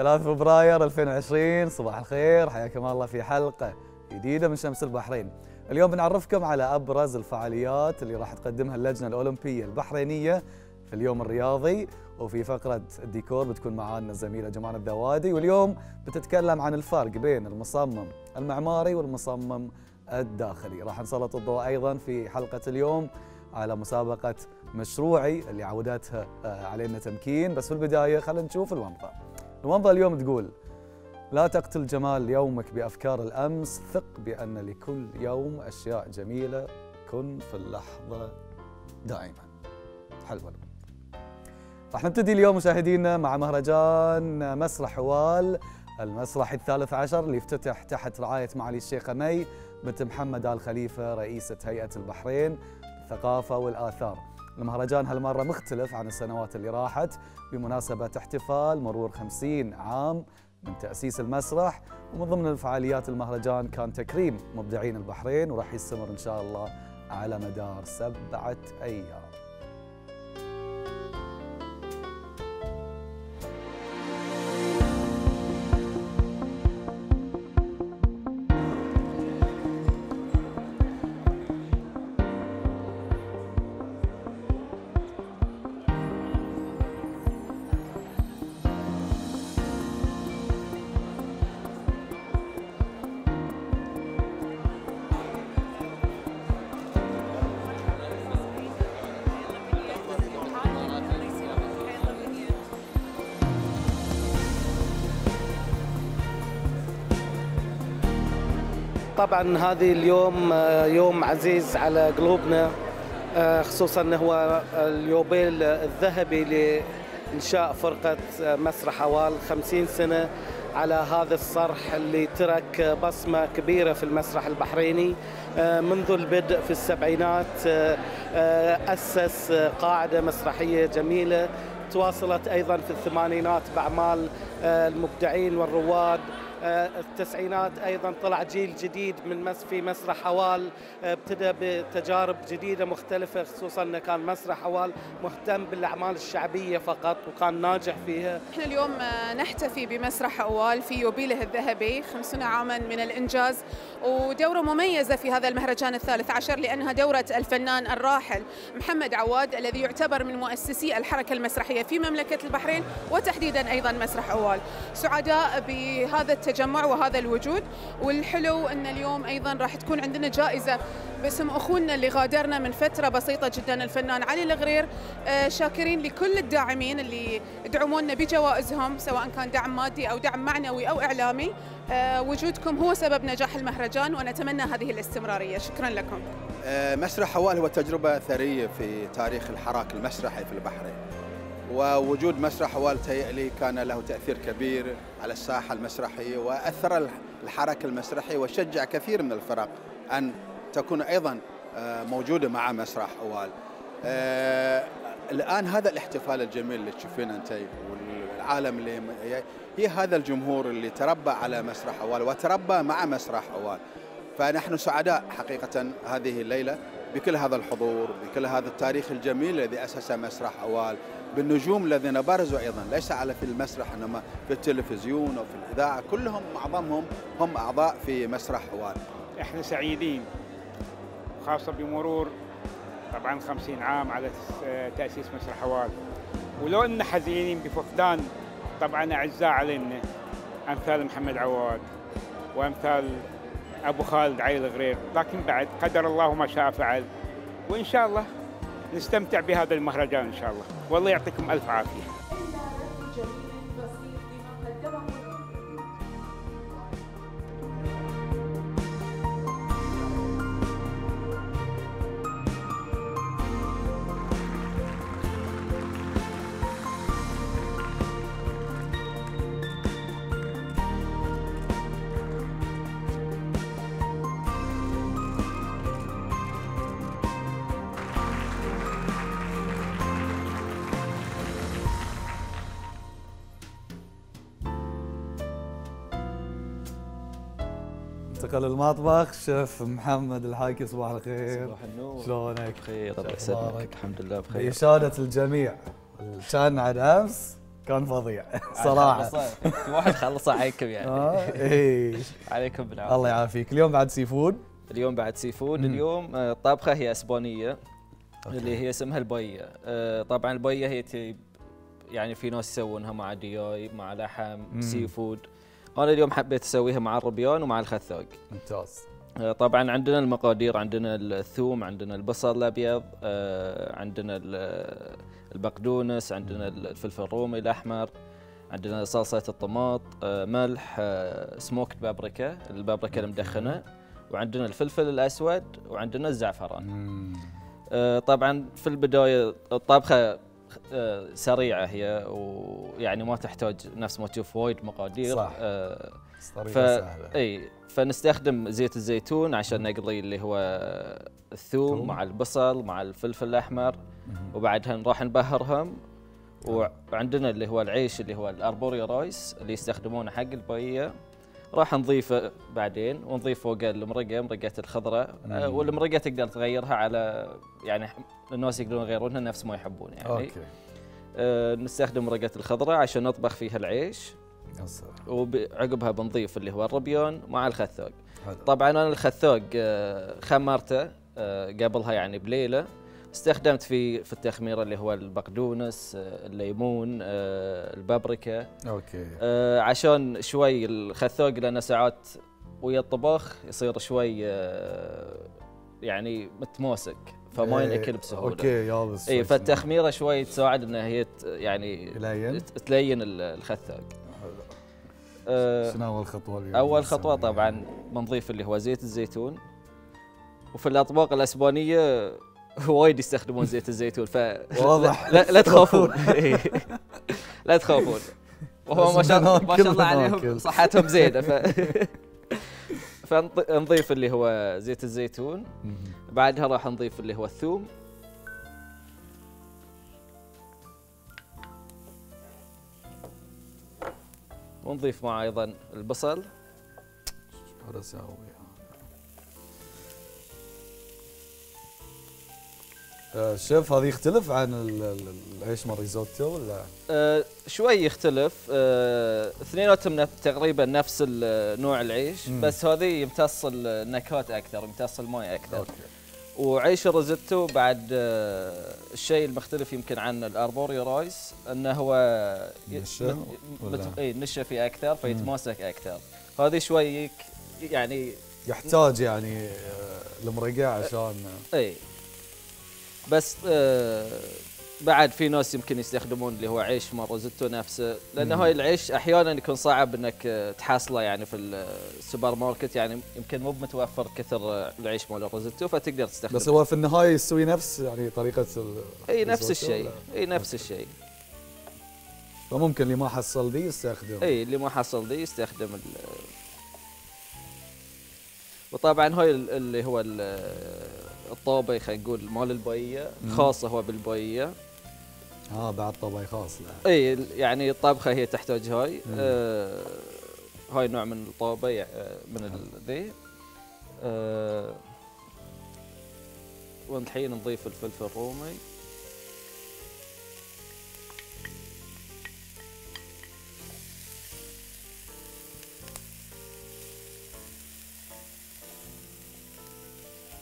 3 فبراير 2020 صباح الخير حياكم الله في حلقة جديدة من شمس البحرين. اليوم بنعرفكم على أبرز الفعاليات اللي راح تقدمها اللجنة الأولمبية البحرينية في اليوم الرياضي. وفي فقرة الديكور بتكون معانا الزميلة جمان الذوادي واليوم بتتكلم عن الفرق بين المصمم المعماري والمصمم الداخلي. راح نسلط الضوء أيضا في حلقة اليوم على مسابقة مشروعي اللي عودتها آه، علينا تمكين. بس في البداية خلينا نشوف الومضة. الومضة اليوم تقول لا تقتل جمال يومك بأفكار الأمس ثق بأن لكل يوم أشياء جميلة كن في اللحظة دائما. حلوة راح نبتدي اليوم مشاهدينا مع مهرجان مسرح وال المسرح الثالث عشر اللي افتتح تحت رعاية معالي الشيخة مي بنت محمد آل خليفة رئيسة هيئة البحرين الثقافة والآثار. المهرجان هالمرة مختلف عن السنوات اللي راحت بمناسبة احتفال مرور 50 عام من تأسيس المسرح ومن ضمن الفعاليات المهرجان كان تكريم مبدعين البحرين وراح يستمر إن شاء الله على مدار سبعة أيام. طبعا هذه اليوم آه، يوم عزيز على قلوبنا آه، خصوصا هو اليوبيل الذهبي لإنشاء فرقة آه، مسرح أوال 50 سنة على هذا الصرح اللي ترك بصمة كبيرة في المسرح البحريني. منذ البدء في السبعينات أسس قاعدة مسرحية جميلة تواصلت أيضا في الثمانينات بأعمال المبدعين والرواد. التسعينات أيضا طلع جيل جديد من مس في مسرح حوال آه، ابتدى بتجارب جديدة مختلفة خصوصا إنه كان مسرح حوال مهتم بالأعمال الشعبية فقط وكان ناجح فيها. إحنا اليوم آه، نحتفي بمسرح اوال في يوبيله الذهبي 50 عاما من الإنجاز ودورة مميزة في هذا المهرجان الثالث عشر لأنها دورة الفنان الراحل محمد عواد الذي يعتبر من مؤسسي الحركة المسرحية في مملكة البحرين وتحديدا أيضا مسرح اوال. سعداء بهذا التجمع وهذا الوجود. والحلو إن اليوم أيضا راح تكون عندنا جائزة باسم أخونا اللي غادرنا من فترة بسيطة جدا الفنان علي الغرير. آه، شاكرين لكل الداعمين اللي يدعمونا بجوائزهم سواء كان دعم مادي أو دعم معنوي أو إعلامي. آه، وجودكم هو سبب نجاح المهرجان ونتمنى هذه الاستمرارية. شكرا لكم. آه، مسرح حوال هو تجربة ثرية في تاريخ الحراك المسرحي في البحرين. ووجود مسرح حوال تهيألي كان له تأثير كبير على الساحة المسرحية وأثر الحركة المسرحية وشجع كثير من الفرق أن تكون أيضا آه، موجودة مع مسرح حوال آه، الآن هذا الاحتفال الجميل اللي تشوفينه أنت والعالم اللي هي هذا الجمهور اللي تربى على مسرح حوال وتربى مع مسرح حوال فنحن سعداء حقيقة هذه الليلة بكل هذا الحضور بكل هذا التاريخ الجميل الذي أسس مسرح أوال. بالنجوم الذين برزوا أيضا. ليس على في المسرح إنما في التلفزيون أو في الإذاعة. كلهم معظمهم هم أعضاء في مسرح أوال إحنا سعيدين خاصة بمرور طبعا 50 عام على تأسيس مسرح أوال ولو أن حزينين بفقدان طبعا أعزاء علينا. أمثال محمد عواد وأمثال أبو خالد عيل غرير. لكن بعد قدر الله ما شاء فعل. وإن شاء الله نستمتع بهذا المهرجان إن شاء الله. والله يعطيكم ألف عافية. انتقل المطبخ شيف محمد الحاكي صباح الخير. صباح النور. شلونك؟ بخير الله؟ يسلمك. الحمد لله بخير. بإشادة الجميع. كان عاد أمس كان فظيع. في واحد خلص عليكم يعني. آه إيه. عليكم بالعافية. الله يعافيك. اليوم بعد seafood؟ اليوم بعد seafood. اليوم آه، الطبخه هي إسبانية okay. اللي هي اسمها ال paella. آه، طبعا ال paella هي يعني في ناس يسوونها مع دياي مع لحم. seafood. أنا اليوم حبيت أسويها مع الربيان ومع الخثاق ممتاز. آه، طبعا عندنا المقادير عندنا الثوم عندنا البصل الأبيض آه، عندنا ال- البقدونس عندنا الفلفل الرومي الأحمر عندنا صلصة الطماط آه، ملح سموكت بابريكا البابريكا المدخنة وعندنا الفلفل الأسود وعندنا الزعفران. طبعا في البداية الطبخة سريعة هي ويعني ما تحتاج نفس ما تشوف وايد مقادير صح. آه، ف... سهلة إي فنستخدم زيت الزيتون عشان نقلي اللي هو الثوم ثوم. مع البصل مع الفلفل الأحمر. وبعدها نروح نبهرهم وعندنا اللي هو العيش اللي هو الأربوريا رايس اللي يستخدمونه حق البقيه راح نضيفه بعدين ونضيف فوق المرقة مرقة الخضراء آه،. والمرقة تقدر تغيرها على يعني الناس يقدرون يغيرونها نفس ما يحبون يعني. okay. آه نستخدم مرقة الخضراء عشان نطبخ فيها العيش. وعقبها بنضيف اللي هو الربيان مع الخثاق حلو. طبعا أنا الخثاق آه، خمرته آه، قبلها يعني بليلة. استخدمت في في التخميره اللي هو البقدونس آه، الليمون آه، البابريكا. okay. آه، عشان شوي الخثاق لأنه ساعات ويا الطباخ يصير شوي يعني متماسك فما إيه، ينأكل بسهولة. okay يابس اي فالتخميرة شوي تساعد إنها هي يعني تلين؟ ال- الخثاق شنو خطوة اليوم؟ أول خطوة نسويها؟ طبعا بنضيف اللي هو زيت الزيتون. وفي الأطباق الأسبانية وايد يستخدمون زيت الزيتون ف واضح. لا, لا تخافون إيه. لا تخافون وهو ما شاء الله ما شاء الله عليهم. صحتهم زينة ف فنضيف اللي هو زيت الزيتون. بعدها راح نضيف اللي هو الثوم ونضيف معه أيضا البصل شو أسوي شيف هذا يختلف عن ال- ال- العيش مال ريزوتو ولا؟ آه، شوي يختلف. آه، اثنيناتهم تقريبا نفس نوع العيش مم. بس هذه يمتص النكهات أكثر يمتص الماء أكثر. okay. وعيش الريزوتو بعد آه، الشيء المختلف يمكن عن ال arborio rice إنه هو نشا اي نشا فيه أكثر فيتماسك أكثر. هذه شوي يعني يحتاج يعني آه، المرقة عشان اي بس آه بعد في ناس يمكن يستخدمون اللي هو عيش مال ريزوتو نفسه لأن. هاي العيش أحيانا يكون صعب إنك آه، تحصله يعني في السوبر ماركت يعني يمكن مو متوفر كثر آه، العيش مال الريزوتو فتقدر تستخدم بس هو في النهاية يستوي نفس يعني طريقة ال- إي نفس الشيء؟ إي نفس الشيء فممكن اللي ما حصل دي يستخدم إي اللي ما حصل دي يستخدم وطبعا هاي ال- اللي هو ال- الطابة خلينا نقول مال البية. خاصة هو بالبية آه بعد طبع خاص إي يعني الطبخه هي تحتاج هاي. آه هاي نوع من الطابة يع- آه، من ذي. آه والحين نضيف الفلفل الرومي.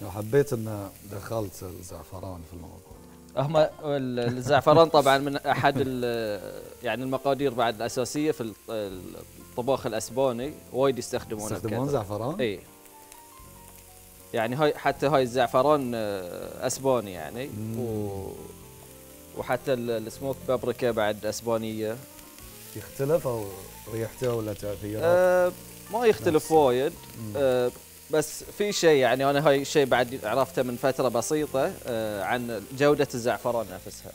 لو حبيت إن دخلت الزعفران في الموضوع هم ال- الزعفران طبعا من أحد يعني المقادير بعد الأساسية في ال- الطباخ الأسباني وايد يستخدمونه يستخدمون. زعفران؟ اي يعني هاي حتى هاي الزعفران آه، أسباني يعني مم. و وحتى ال- السموك بابريكا بعد أسبانية يختلف أو ريحته ولا تاثيره؟ آه ما يختلف. وايد مم. بس في شيء يعني أنا هاي الشيء بعد عرفته من فترة بسيطة آه عن جودة الزعفران نفسها.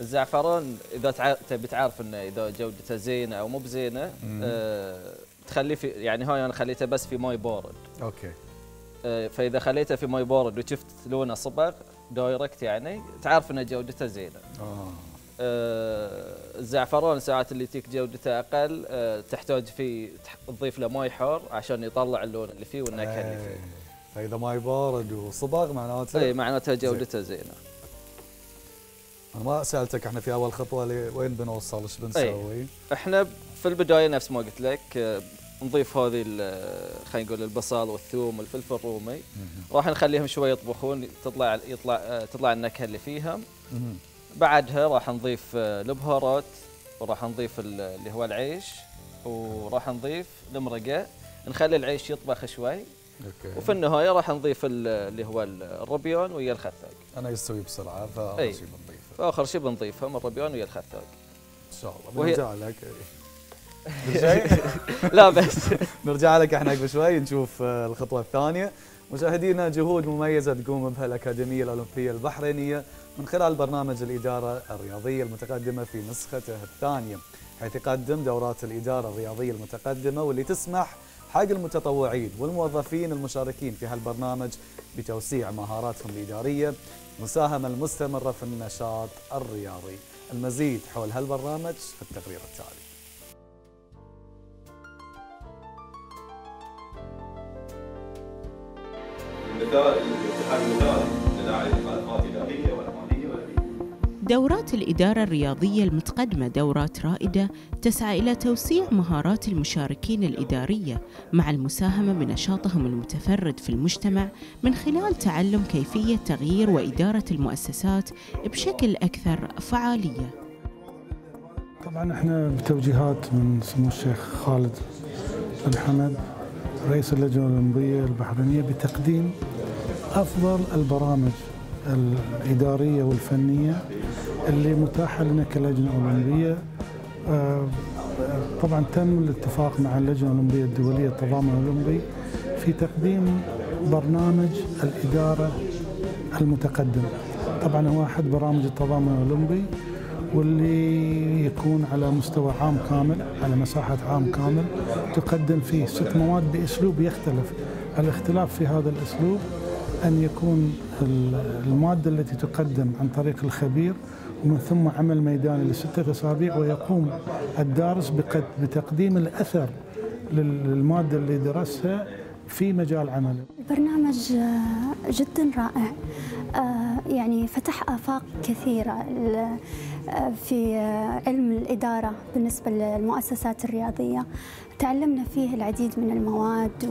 الزعفران إذا. تبي تعرف إنه إذا جودته زينة أو مو بزينة. آه تخليه في يعني هاي أنا خليته بس في ماي بارد. okay آه فإذا خليته في ماي بارد وشفت لونه صبغ direct يعني تعرف ان جودته زينة. آه الزعفران ساعات اللي تييك جودته أقل آه، تحتاج فيه تضيف له ماي حار عشان يطلع اللون اللي فيه والنكهة اللي إيه. فيه فإذا ماي بارد وصبغ معناته اي معناتها جودته زينة أنا ما سألتك إحنا في أول خطوة وين بنوصل إيش بنسوي؟ إحنا في البداية نفس ما قلت لك آه، نضيف هذه خلينا نقول البصل والثوم والفلفل الرومي راح نخليهم شوي يطبخون تطلع يطلع آه، تطلع النكهة اللي فيها. بعدها راح نضيف آه، البهارات وراح نضيف ال- اللي هو العيش وراح نضيف المرقة. نخلي العيش يطبخ شوي. أوكي. وفي النهاية راح نضيف ال- اللي هو ال- الربيان ويا الخثاق. أنا يستوي بسرعة أي. شيء بنضيفه. فآخر شيء بنضيفهم الربيان ويا الخثاق. إن شاء الله. وهي- بنرجع لك. لا بس. نرجع لك إحنا قبل شوي نشوف آه، الخطوة الثانية. مشاهدينا جهود مميزة تقوم بها الأكاديمية الأولمبية البحرينية. من خلال برنامج الإدارة الرياضية المتقدمة في نسخته الثانية حيث يقدم دورات الإدارة الرياضية المتقدمة واللي تسمح حق المتطوعين والموظفين المشاركين في هالبرنامج بتوسيع مهاراتهم الإدارية المساهمه المستمرة في النشاط الرياضي. المزيد حول هالبرنامج في التقرير التالي. المثال الاتحاد المثالي لداعي المخالفات دورات الإدارة الرياضية المتقدمة دورات رائدة تسعى إلى توسيع مهارات المشاركين الإدارية مع المساهمة بنشاطهم المتفرد في المجتمع من خلال تعلم كيفية تغيير وإدارة المؤسسات بشكل أكثر فعالية. طبعا إحنا بتوجيهات من سمو الشيخ خالد بن حمد رئيس اللجنة الأولمبية البحرينية بتقديم أفضل البرامج الإدارية والفنية اللي متاحة لنا كلجنة أولمبية آه، طبعا تم الاتفاق مع اللجنة الأولمبية الدولية التضامن الأولمبي في تقديم برنامج الإدارة المتقدم. طبعا هو أحد برامج التضامن الأولمبي واللي يكون على مستوى عام كامل على مساحة عام كامل تقدم فيه ست مواد بأسلوب يختلف. الاختلاف في هذا الأسلوب أن يكون ال- المادة التي تقدم عن طريق الخبير ومن ثم عمل ميداني لستة أسابيع ويقوم الدارس بتقديم الأثر لل- للمادة اللي درسها في مجال عمله. البرنامج آه، جدا رائع. آه، يعني فتح آفاق كثيرة آه، في علم الإدارة بالنسبة للمؤسسات الرياضية. تعلمنا فيه العديد من المواد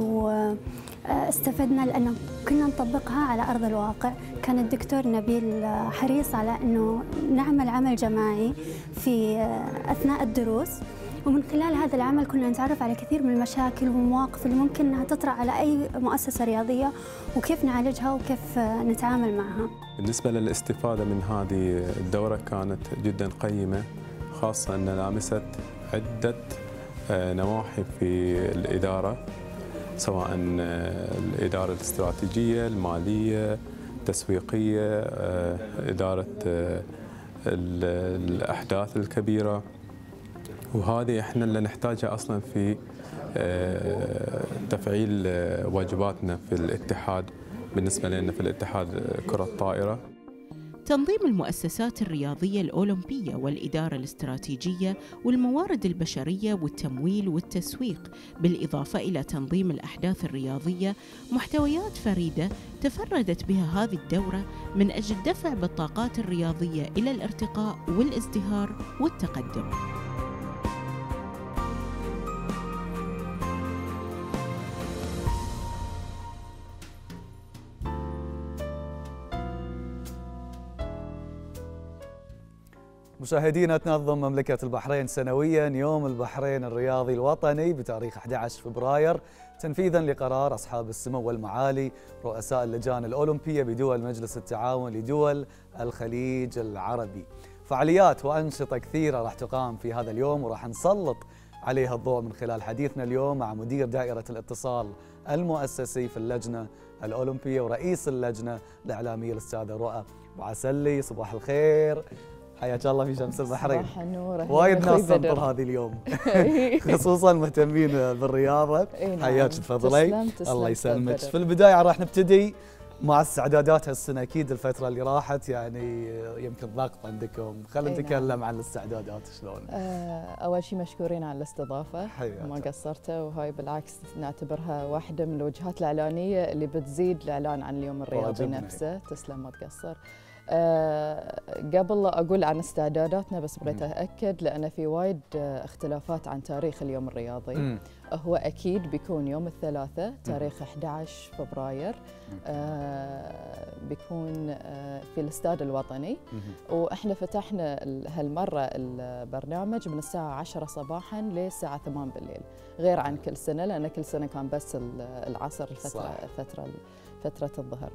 واستفدنا لأنه كنا نطبقها على أرض الواقع. كان الدكتور نبيل آه، حريص على أنه نعمل عمل جماعي في آه، أثناء الدروس. ومن خلال هذا العمل كنا نتعرف على كثير من المشاكل والمواقف اللي ممكن إنها تطرأ على أي مؤسسة رياضية وكيف نعالجها وكيف آه، نتعامل معها. بالنسبة للاستفادة من هذه الدورة كانت جدا قيمة خاصة أن لامست عدة آه، نواحي في الإدارة. سواء آه، الإدارة الاستراتيجية المالية التسويقية آه، إدارة آه، ال- الأحداث الكبيرة. وهذه إحنا اللي نحتاجها أصلا في تفعيل واجباتنا في الاتحاد بالنسبة لنا في الاتحاد كرة الطائرة. تنظيم المؤسسات الرياضية الأولمبية والإدارة الاستراتيجية والموارد البشرية والتمويل والتسويق بالإضافة إلى تنظيم الأحداث الرياضية محتويات فريدة تفردت بها هذه الدورة من أجل دفع بالطاقات الرياضية إلى الارتقاء والازدهار والتقدم. مشاهدينا تنظم مملكة البحرين سنويا يوم البحرين الرياضي الوطني بتاريخ 11 فبراير. تنفيذا لقرار أصحاب السمو والمعالي رؤساء اللجان الأولمبية بدول مجلس التعاون لدول الخليج العربي. فعاليات وأنشطة كثيرة راح تقام في هذا اليوم وراح نسلط عليها الضوء من خلال حديثنا اليوم مع مدير دائرة الاتصال المؤسسي في اللجنة الأولمبية ورئيس اللجنة الإعلامية الأستاذة رؤى وعسلي صباح الخير. حياك الله في شمس البحرين صباح النور أهلا وايد ناس تنطر. هذه اليوم خصوصا مهتمين بالرياضة نعم. حياك تفضلي الله يسلمك. في البداية راح نبتدي مع استعدادات هالسنه أكيد الفترة اللي راحت يعني يمكن ضغط عندكم خلينا نعم. نتكلم عن الاستعدادات شلون آه، أول شيء مشكورين على الاستضافة حياك. ما قصرتوا وهاي بالعكس نعتبرها واحدة من الوجهات الإعلانية اللي بتزيد الإعلان عن اليوم الرياضي. نفسه تسلم ما تقصر آه، قبل لا أقول عن استعداداتنا بس بغيت أأكد لأن في وايد آه، اختلافات عن تاريخ اليوم الرياضي. هو أكيد بيكون يوم الثلاثاء تاريخ 11 فبراير. آه بيكون آه في الاستاد الوطني. وإحنا فتحنا ال- هالمرة البرنامج من الساعة 10 صباحا للساعة 8 بالليل. غير عن كل سنة لأن كل سنة كان بس ال- العصر الفترة صح. فترة فترة الظهر.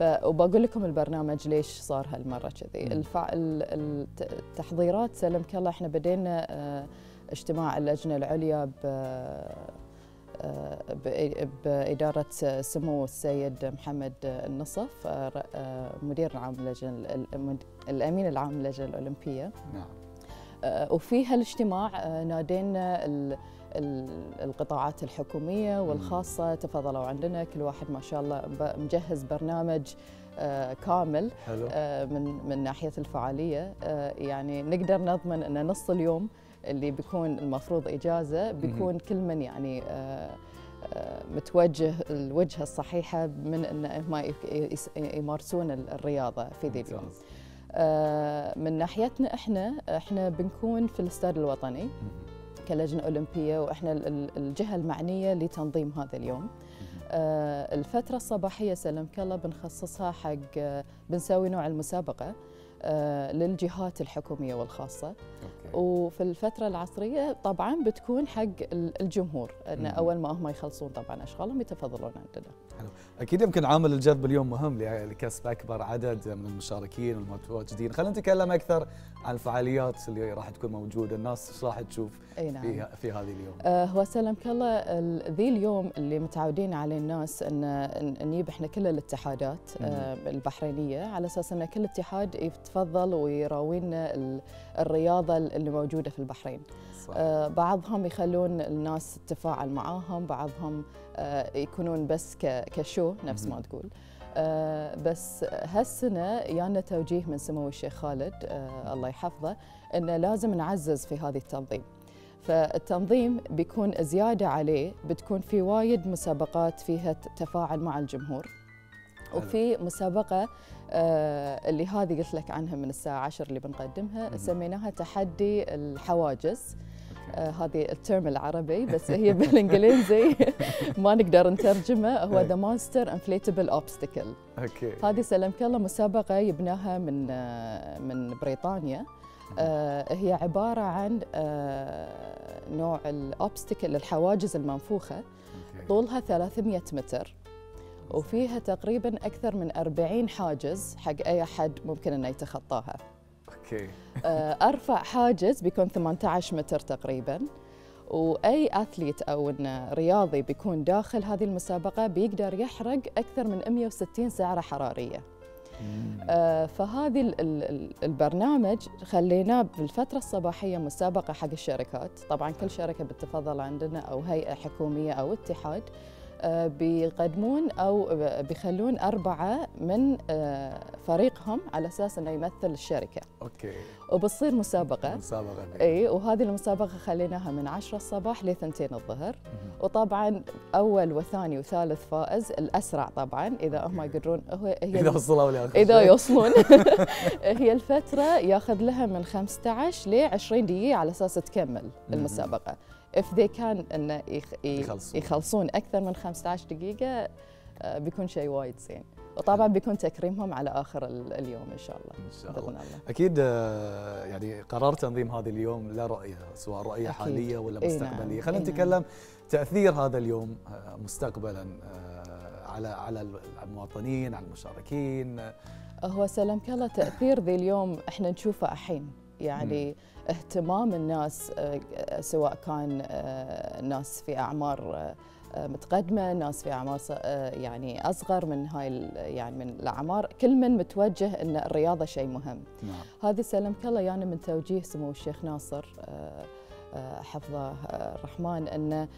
وبقول لكم البرنامج ليش صار هالمرة كذي. الفع... ال- الت- التحضيرات سلمك الله إحنا بدينا آه اجتماع اللجنة العليا ب آه، بإ- بإدارة سمو السيد محمد النصف آه، آه، مدير العام للجنة ال- المد- الأمين العام للجنة الأولمبية. نعم. آه، وفي هالإجتماع آه، نادينا القطاعات الحكومية والخاصة تفضلوا عندنا كل واحد ما شاء الله مجهز برنامج آه، كامل حلو. آه، من من ناحية الفعالية. آه، يعني نقدر نضمن أن نص اليوم اللي بيكون المفروض إجازة بيكون كل من يعني متوجه الوجهة الصحيحة من أن يس- يمارسون الرياضة في ذي اليوم. من ناحيتنا إحنا إحنا بنكون في الاستاد الوطني. كلجنة أولمبية وإحنا ال- ال- الجهة المعنية لتنظيم هذا اليوم. آه، الفترة الصباحية سلمك الله بنخصصها حق آه، بنسوي نوع المسابقة آه، للجهات الحكومية والخاصة وفي الفترة العصرية طبعا بتكون حق ال- الجمهور مم. أول ما هم يخلصون طبعا أشغالهم يتفضلون عندنا. أكيد يمكن عامل الجذب اليوم مهم لكسب أكبر عدد من المشاركين والمتواجدين خلينا نتكلم أكثر عن الفعاليات اللي راح تكون موجودة الناس إيش راح تشوف أي نعم. في في هذه اليوم آه، هو سلمك الله ال- ذي اليوم اللي متعودين عليه الناس ان نجيب إحنا كل الاتحادات آه، البحرينية على أساس إن كل اتحاد يتفضل ويراوينا ال- الرياضة اللي موجودة في البحرين. صح. آه، بعضهم يخلون الناس تتفاعل معاهم، بعضهم يكونون بس كشو نفس ما تقول. آه، بس هالسنة يانا توجيه من سمو الشيخ خالد آه، الله يحفظه إنه لازم نعزز في هذه التنظيم. فالتنظيم بيكون زيادة عليه بتكون في وايد مسابقات فيها تفاعل مع الجمهور. وفي مسابقة آه اللي هذه قلت لك عنها من الساعة 10 اللي بنقدمها سميناها تحدي الحواجز. آه هذه الترم العربي بس هي بالإنجليزي. ما نقدر نترجمه هو. The Monster inflatable obstacle okay. هذه سلمك الله مسابقة يبناها من آه، من بريطانيا. آه، هي عبارة عن آه، نوع ال obstacle الحواجز المنفوخة. طولها 300 متر. وفيها تقريبا أكثر من 40 حاجز حق أي أحد ممكن أنه يتخطاها. okay. آه، أرفع حاجز بيكون 18 متر تقريبا وأي اثليت أو إن رياضي بيكون داخل هذه المسابقة بيقدر يحرق أكثر من 160 سعره حرارية. آه، فهذه ال- ال- ال- البرنامج خليناه بالفترة الصباحية مسابقة حق الشركات. طبعا كل شركة بتفضل عندنا أو هيئة حكومية أو اتحاد. بيقدمون أو ب- بيخلون أربعة من آه، فريقهم على أساس أنه يمثل الشركة. أوكي. وبتصير مسابقة. مسابقة. إي وهذه المسابقة خليناها من 10 الصباح ل 2 الظهر وطبعا أول وثاني وثالث فائز الأسرع طبعا إذا هم يقدرون هو هي إذا وصلوا لاخر إذا. يوصلون. هي الفترة ياخذ لها من 15 ل 20 دقيقة على أساس تكمل المسابقة. If they can انه يخلصون. يخلصون أكثر من 15 دقيقة آه، بيكون شيء وايد زين. وطبعا بيكون تكريمهم على آخر ال- اليوم إن شاء الله إن شاء الله. الله. أكيد آه، يعني قرار تنظيم هذا اليوم له رؤيه سواء رؤيه أكيد. حالية ولا نعم، مستقبلية. خلينا نعم. نتكلم تأثير هذا اليوم آه، مستقبلا على على المواطنين على المشاركين. هو سلامك الله تأثير ذي اليوم إحنا نشوفه الحين. يعني اهتمام الناس آه، سواء كان آه، ناس في أعمار آه، متقدمة ناس في آه، يعني أصغر من هاي يعني من الأعمار كل من متوجه أن الرياضة شيء مهم. نعم. هذه سلمك الله يعني من توجيه سمو الشيخ ناصر حفظه الرحمن ال-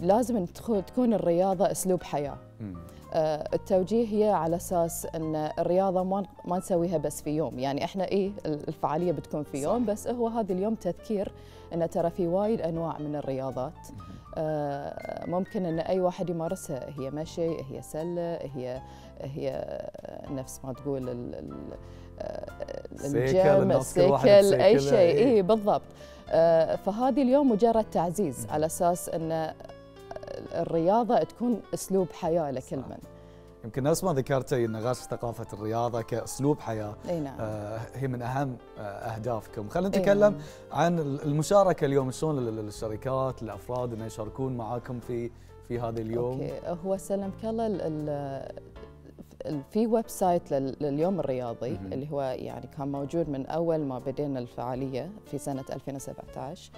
لازم تكون الرياضة أسلوب حياة. مم. آه، التوجيه هي على أساس أن الرياضة ما ما نسويها بس في يوم. يعني إحنا إيه الفعالية بتكون في يوم بس هو هذا اليوم تذكير أن ترى في وايد أنواع من الرياضات. آه، ممكن أن أي واحد يمارسها هي مشي هي سلة هي هي نفس ما تقول ال- آه، الجيم السيكل أي شيء. إيه. اي بالضبط. آه، فهذه اليوم مجرد تعزيز على أساس إن الرياضة تكون أسلوب حياة لكل من. يمكن نفس ما ذكرتي إن غرس ثقافة الرياضة كأسلوب حياة أي نعم. آه، هي من أهم آه، أهدافكم. خلينا نتكلم نعم. عن المشاركة اليوم. شلون الشركات الأفراد إنه يشاركون معاكم في في هذا اليوم؟ okay. هو سلمك الله ال- ال- ال- في website لل- لليوم الرياضي مهم. اللي هو يعني كان موجود من أول ما بدينا الفعالية في سنة 2017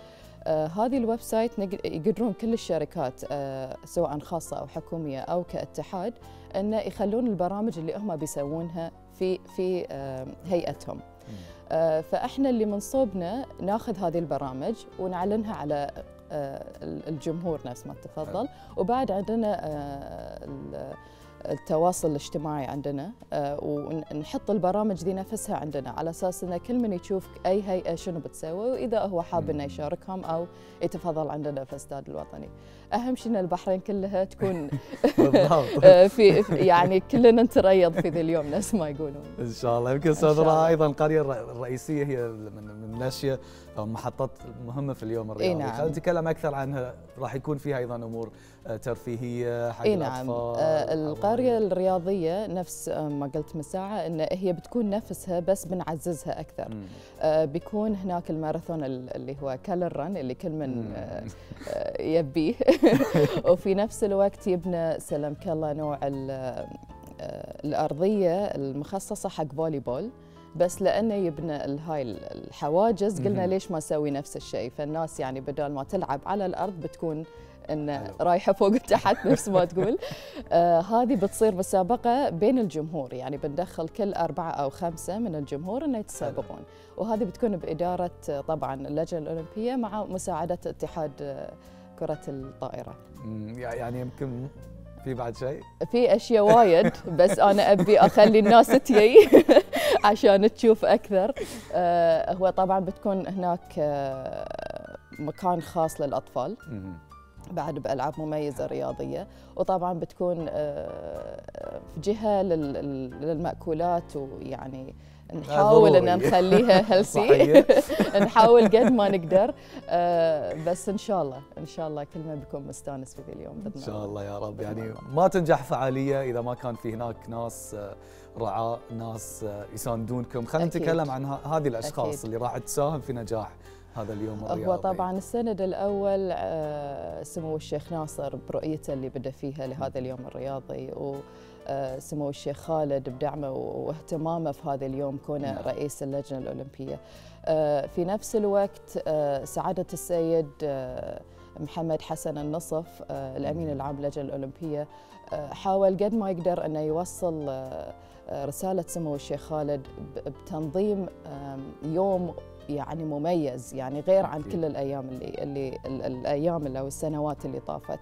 آه هذه ال website يقدرون كل الشركات آه سواء خاصة أو حكومية أو كاتحاد انه يخلون البرامج اللي هم بيسوونها في في آه هيئتهم. آه، فإحنا اللي من صوبنا ناخذ هذه البرامج ونعلنها على آه، الجمهور نفس ما تفضل. وبعد عندنا آه، التواصل الاجتماعي عندنا آه، ونحط البرامج دي نفسها عندنا على أساس إن كل من يشوف أي هيئة شنو بتسوي وإذا هو حاب إنه يشاركهم أو يتفضل عندنا في الاستاد الوطني. أهم شيء إن البحرين كلها تكون. آه، في يعني كلنا نتريض في ذا اليوم نفس ما يقولون. إن شاء الله يمكن أستاذ. أيضا القريه الر- الرئيسية هي من أو المحطات المهمه في اليوم الرياضي نعم. خلينا نتكلم أكثر عنها راح يكون فيها أيضا أمور آه، ترفيهية حق إي نعم الأطفال آه القرية الرياضية نفس ما قلت من ساعة إن هي بتكون نفسها بس بنعززها أكثر آه بيكون هناك الماراثون ال- اللي هو كالر رن اللي كل من آه، يبيه وفي نفس الوقت يبنى سلمك الله نوع آه، الأرضية المخصصة حق volleyball بس لأنه يبنى الهاي الحواجز قلنا. ليش ما نسوي نفس الشيء؟ فالناس يعني بدل ما تلعب على الأرض بتكون إن رايحة فوق وتحت نفس ما تقول. آه هذه بتصير مسابقة بين الجمهور يعني بندخل كل أربعة أو خمسة من الجمهور إنه يتسابقون. وهذه بتكون بإدارة طبعا اللجنة الأولمبية مع مساعدة اتحاد آه، كرة الطائرة. مم، يعني يمكن في بعد شيء؟ في أشياء وايد بس أنا أبي أخلي الناس تجي عشان تشوف أكثر. آه هو طبعا بتكون هناك آه مكان خاص للأطفال. بعد بألعاب مميزة رياضية. وطبعا بتكون آه، في جهة لل- لل- للمأكولات ويعني نحاول إن. نخليها هيلثي. نحاول قد ما نقدر آه، بس إن شاء الله إن شاء الله كل ما بيكون مستأنس في ذي اليوم بإذن إن شاء الله يا رب يعني ما تنجح فعالية إذا ما كان في هناك ناس آه، رعاة ناس آه، يساندونكم خلينا. نتكلم عن هذه الأشخاص أكيد. اللي راح تساهم في نجاح هذا اليوم الرياضي هو طبعا السند الأول سمو الشيخ ناصر برؤيته اللي بدأ فيها لهذا اليوم الرياضي و سمو الشيخ خالد بدعمه واهتمامه في هذا اليوم كونه نعم. رئيس اللجنة الأولمبية. آه، في نفس الوقت آه، سعادة السيد آه، محمد حسن النصف آه، الأمين العام للجنه الأولمبية آه، حاول قد ما يقدر انه يوصل آه، آه، رسالة سمو الشيخ خالد بتنظيم يوم يعني مميز يعني غير عن كل الأيام اللي اللي ال- الأيام اللي أو السنوات اللي طافت.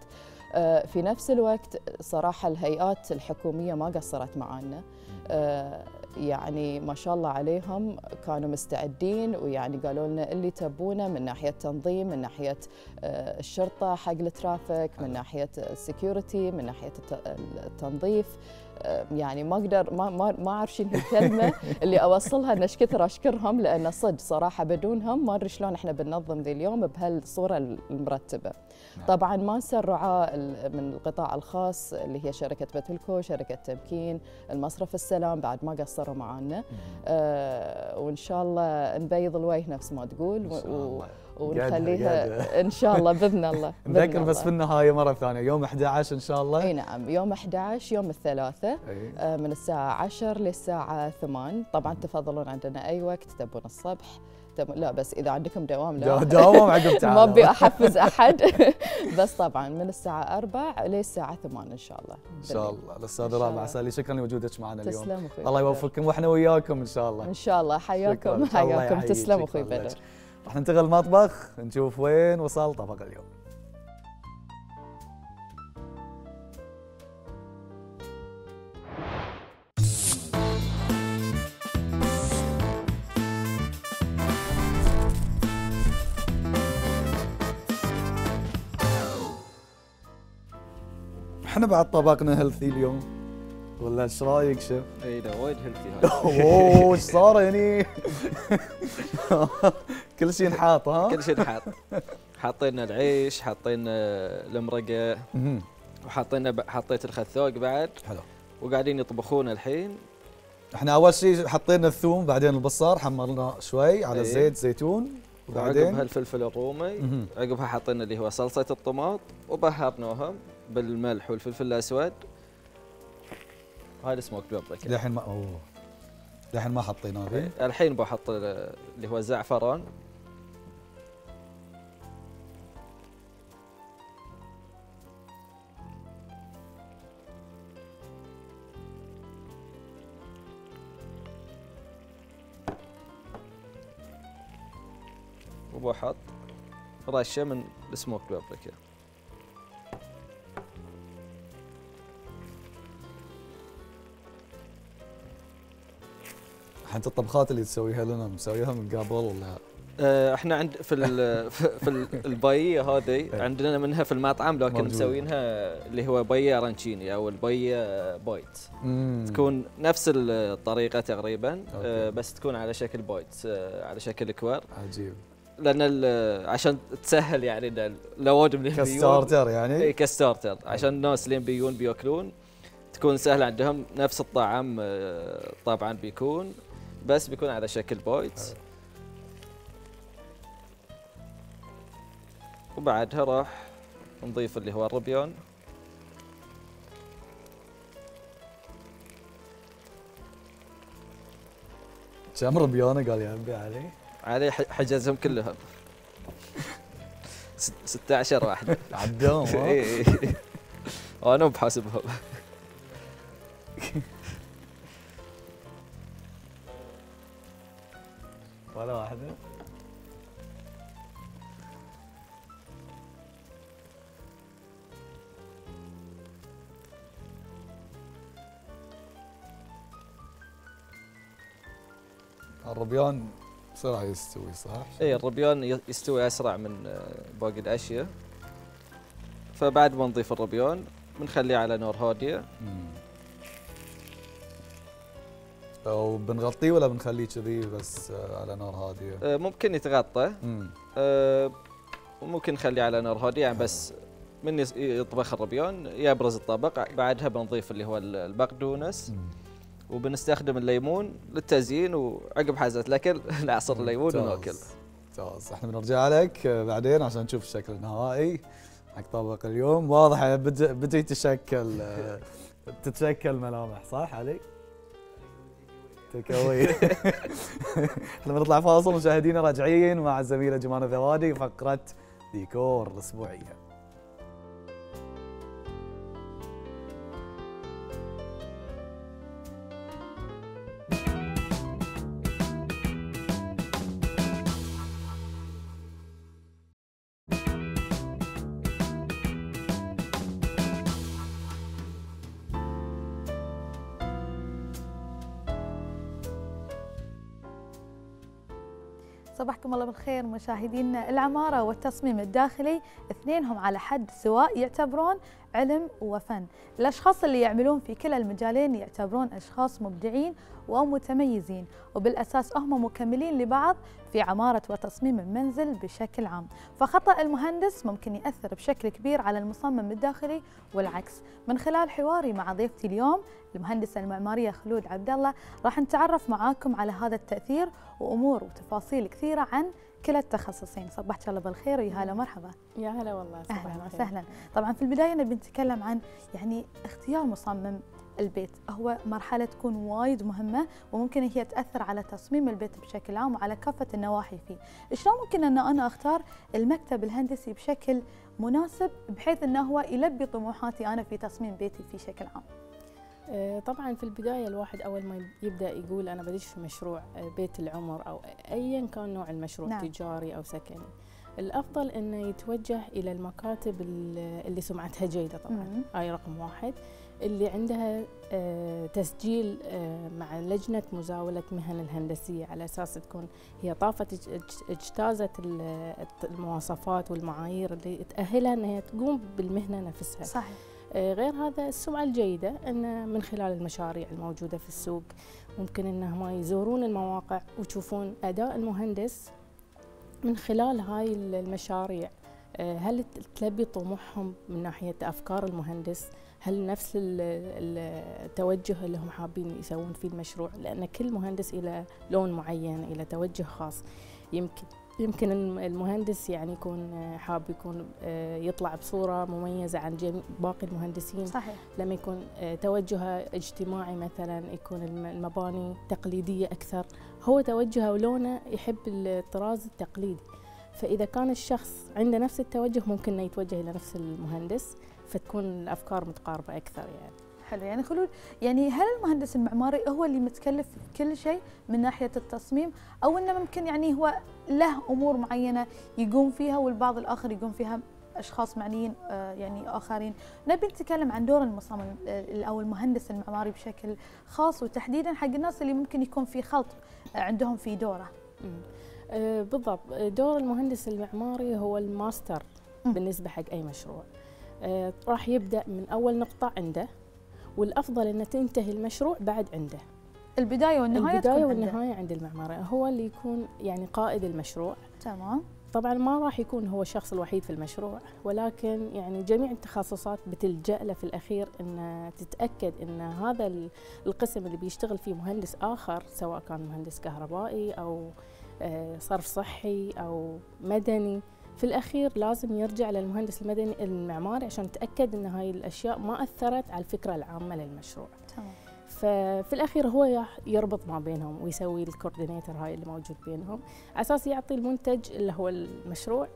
آه، في نفس الوقت صراحة الهيئات الحكومية ما قصرت معنا. آه، يعني ما شاء الله عليهم كانوا مستعدين ويعني قالوا لنا اللي تبونه من ناحية تنظيم من ناحية آه، الشرطة حق ال traffic من ناحية ال security من ناحية الت- التنظيف يعني ما أقدر ما ما ما أعرف شنو الكلمة اللي أوصلها ان إيش كثر أشكرهم لأن صدق صراحة بدونهم ما أدري شلون إحنا بننظم ذي اليوم بهالصورة المرتبة. طبعا ما ننسى الرعاة ال- من القطاع الخاص اللي هي شركة بتلكو شركة تمكين المصرف السلام بعد ما قصروا معانا. آه وإن شاء الله نبيض الوجه نفس ما تقول ونخليها. إن شاء الله بإذن الله نذكر بس. في النهاية مرة ثانية يوم 11 إن شاء الله أي نعم يوم 11 يوم الثلاثاء أي. آه، من الساعة 10 للساعة 8 طبعا تفضلون عندنا أي وقت تبون الصبح لا بس إذا عندكم دوام لا دوام عقب ما تعالوا. أبي أحفز أحد بس طبعا من الساعة 4 للساعة 8 إن شاء الله إن شاء الله الأستاذ الله. عسالي شكرا لوجودك معنا اليوم تسلم أخوي الله. يوفقكم وإحنا وياكم إن شاء الله إن شاء الله حياكم حياكم. تسلم لك. بدر رح ننتقل المطبخ نشوف وين وصل طبق اليوم. إحنا بعد طبقنا healthy اليوم. ولا إيش رأيك شيف؟ اي لا وايد healthy أوه إيش صار يعني؟ كل شيء نحاط ها؟ كل شيء نحط حاطين العيش حاطين المرقة مهم. وحاطين ب- حطيت الخثوق بعد حلو وقاعدين يطبخون الحين إحنا أول شيء حطينا الثوم بعدين البصل حمرناه شوي على إيه. زيت زيتون وبعدين وبعدين الفلفل الرومي. عقبها حطينا اللي هو صلصة الطماط وبهرناهم بالملح والفلفل الأسود هذا سموك بابريكا للحين ما أوه. للحين ما حطيناه فيه الحين بحط ال- اللي هو الزعفران وبحط رشة من ال smoked paprika انت الطبخات اللي تسويها لنا مسويها من قبل ولا؟ آه، إحنا عند في ال في في ال- البايلا هذه عندنا منها في المطعم لكن. مسوينها اللي هو بايلا arancini أو البايلا bite. مم. تكون نفس الطريقة تقريبا آه، okay. بس تكون على شكل bite آه، على شكل كوار. عجيب. لأن عشان تسهل يعني إن الأوادم اللي بيجون- ك starter يعني؟ اي ك starter. عشان الناس اللي بيجون بيأكلون تكون سهلة عندهم نفس الطعم آه، طبعا بيكون. بس بيكون على شكل bite وبعدها راح نضيف اللي هو الربيان كم ربيانه قال يعبي عليه عليه ح- حجزهم كلهم. ست- 16 واحدة عدهم، ها؟ اي اي أنا بحاسبهم. ولا واحدة. الربيان بسرعة يستوي صح؟ اي الربيان يستوي أسرع من آه، باقي الأشياء. فبعد ما نضيف الربيان بنخليه على نار هادية. أو بنغطيه ولا بنخليه كذي بس آه، على نار هادية؟ آه، ممكن يتغطى. آه، وممكن نخليه على نار هادية يعني بس من يطبخ الربيان يبرز الطبق بعدها بنضيف اللي هو ال- البقدونس وبنستخدم الليمون للتزيين وعقب حازة الأكل نعصر الليمون. وناكل ممتاز إحنا بنرجع لك بعدين عشان نشوف الشكل النهائي حق طبق اليوم واضح بد- بدا يتشكل آه، تتشكل ملامح صح علي؟ تكوي إحنا بنطلع فاصل مشاهدينا راجعين مع الزميلة جمانة ذوادي فقرة ديكور الاسبوعيه بالخير مشاهدينا العمارة والتصميم الداخلي اثنينهم على حد سواء يعتبرون علم وفن. الأشخاص اللي يعملون في كلا المجالين يعتبرون أشخاص مبدعين ومتميزين وبالأساس هم مكملين لبعض في عمارة وتصميم المنزل بشكل عام. فخطأ المهندس ممكن يأثر بشكل كبير على المصمم الداخلي والعكس. من خلال حواري مع ضيفتي اليوم المهندسة المعمارية خلود عبد الله راح نتعرف معاكم على هذا التأثير وأمور وتفاصيل كثيرة عن كلا التخصصين. صبحك الله بالخير ويا هلا مرحبا يا هلا والله صباح أهلا. وسهلا. طبعا في البداية نبي نتكلم عن يعني اختيار مصمم البيت. هو مرحلة تكون وايد مهمة وممكن هي تأثر على تصميم البيت بشكل عام وعلى كافة النواحي فيه. شلون ممكن إن أنا أختار المكتب الهندسي بشكل مناسب بحيث إنه هو يلبي طموحاتي أنا في تصميم بيتي في شكل عام؟ طبعا في البداية الواحد أول ما يبدأ يقول أنا بدش في مشروع آه، بيت العمر أو أيا كان نوع المشروع نعم. تجاري أو سكني الأفضل أنه يتوجه إلى المكاتب ال- اللي سمعتها جيدة طبعا. هاي رقم واحد اللي عندها آه، تسجيل آه، مع لجنة مزاولة مهن الهندسية على أساس تكون هي طافت اج- اج- اجتازت ال- المواصفات والمعايير اللي تأهلها أنها تقوم بالمهنة نفسها صحيح آه، غير هذا السمعة الجيدة أن من خلال المشاريع الموجودة في السوق ممكن أنهم يزورون المواقع ويشوفون أداء المهندس من خلال هاي المشاريع. آه، هل تلبي طموحهم من ناحية أفكار المهندس؟ هل نفس التوجه اللي هم حابين يسوون فيه المشروع؟ لأن كل مهندس إلى لون معين إلى توجه خاص. يمكن يمكن المهندس يعني يكون حاب يكون آه، يطلع بصورة مميزة عن باقي المهندسين. صحيح. لما يكون آه، توجهه اجتماعي مثلا يكون المباني تقليدية أكثر هو توجهه ولونه يحب الطراز التقليدي. فإذا كان الشخص عنده نفس التوجه ممكن إنه يتوجه إلى نفس المهندس فتكون الأفكار متقاربة أكثر يعني. حلو. يعني خلود يعني هل المهندس المعماري هو اللي متكلف بكل شيء من ناحية التصميم؟ أو إنه ممكن يعني هو له أمور معينة يقوم فيها والبعض الآخر يقوم فيها أشخاص معنيين آه، يعني آخرين؟ نبي نتكلم عن دور المصمم آه، أو المهندس المعماري بشكل خاص وتحديدا حق الناس اللي ممكن يكون في خلط آه، عندهم في دوره. بالضبط. دور المهندس المعماري هو الماستر بالنسبة حق أي مشروع. راح يبدأ من أول نقطة عنده. والأفضل إنه تنتهي المشروع بعد عنده. البداية والنهاية البداية والنهاية عند المعماري هو اللي يكون يعني قائد المشروع. تمام. طبعا ما راح يكون هو الشخص الوحيد في المشروع ولكن يعني جميع التخصصات بتلجأ له في الأخير إن تتأكد إن هذا القسم اللي بيشتغل فيه مهندس آخر سواء كان مهندس كهربائي أو آه، صرف صحي أو مدني في الأخير لازم يرجع للمهندس المدني المعماري عشان نتأكد أن هاي الأشياء ما أثرت على الفكرة العامة للمشروع تمام ففي الأخير هو يربط ما بينهم ويسوي الكوردينيتر هاي اللي موجود بينهم على أساس يعطي المنتج اللي هو المشروع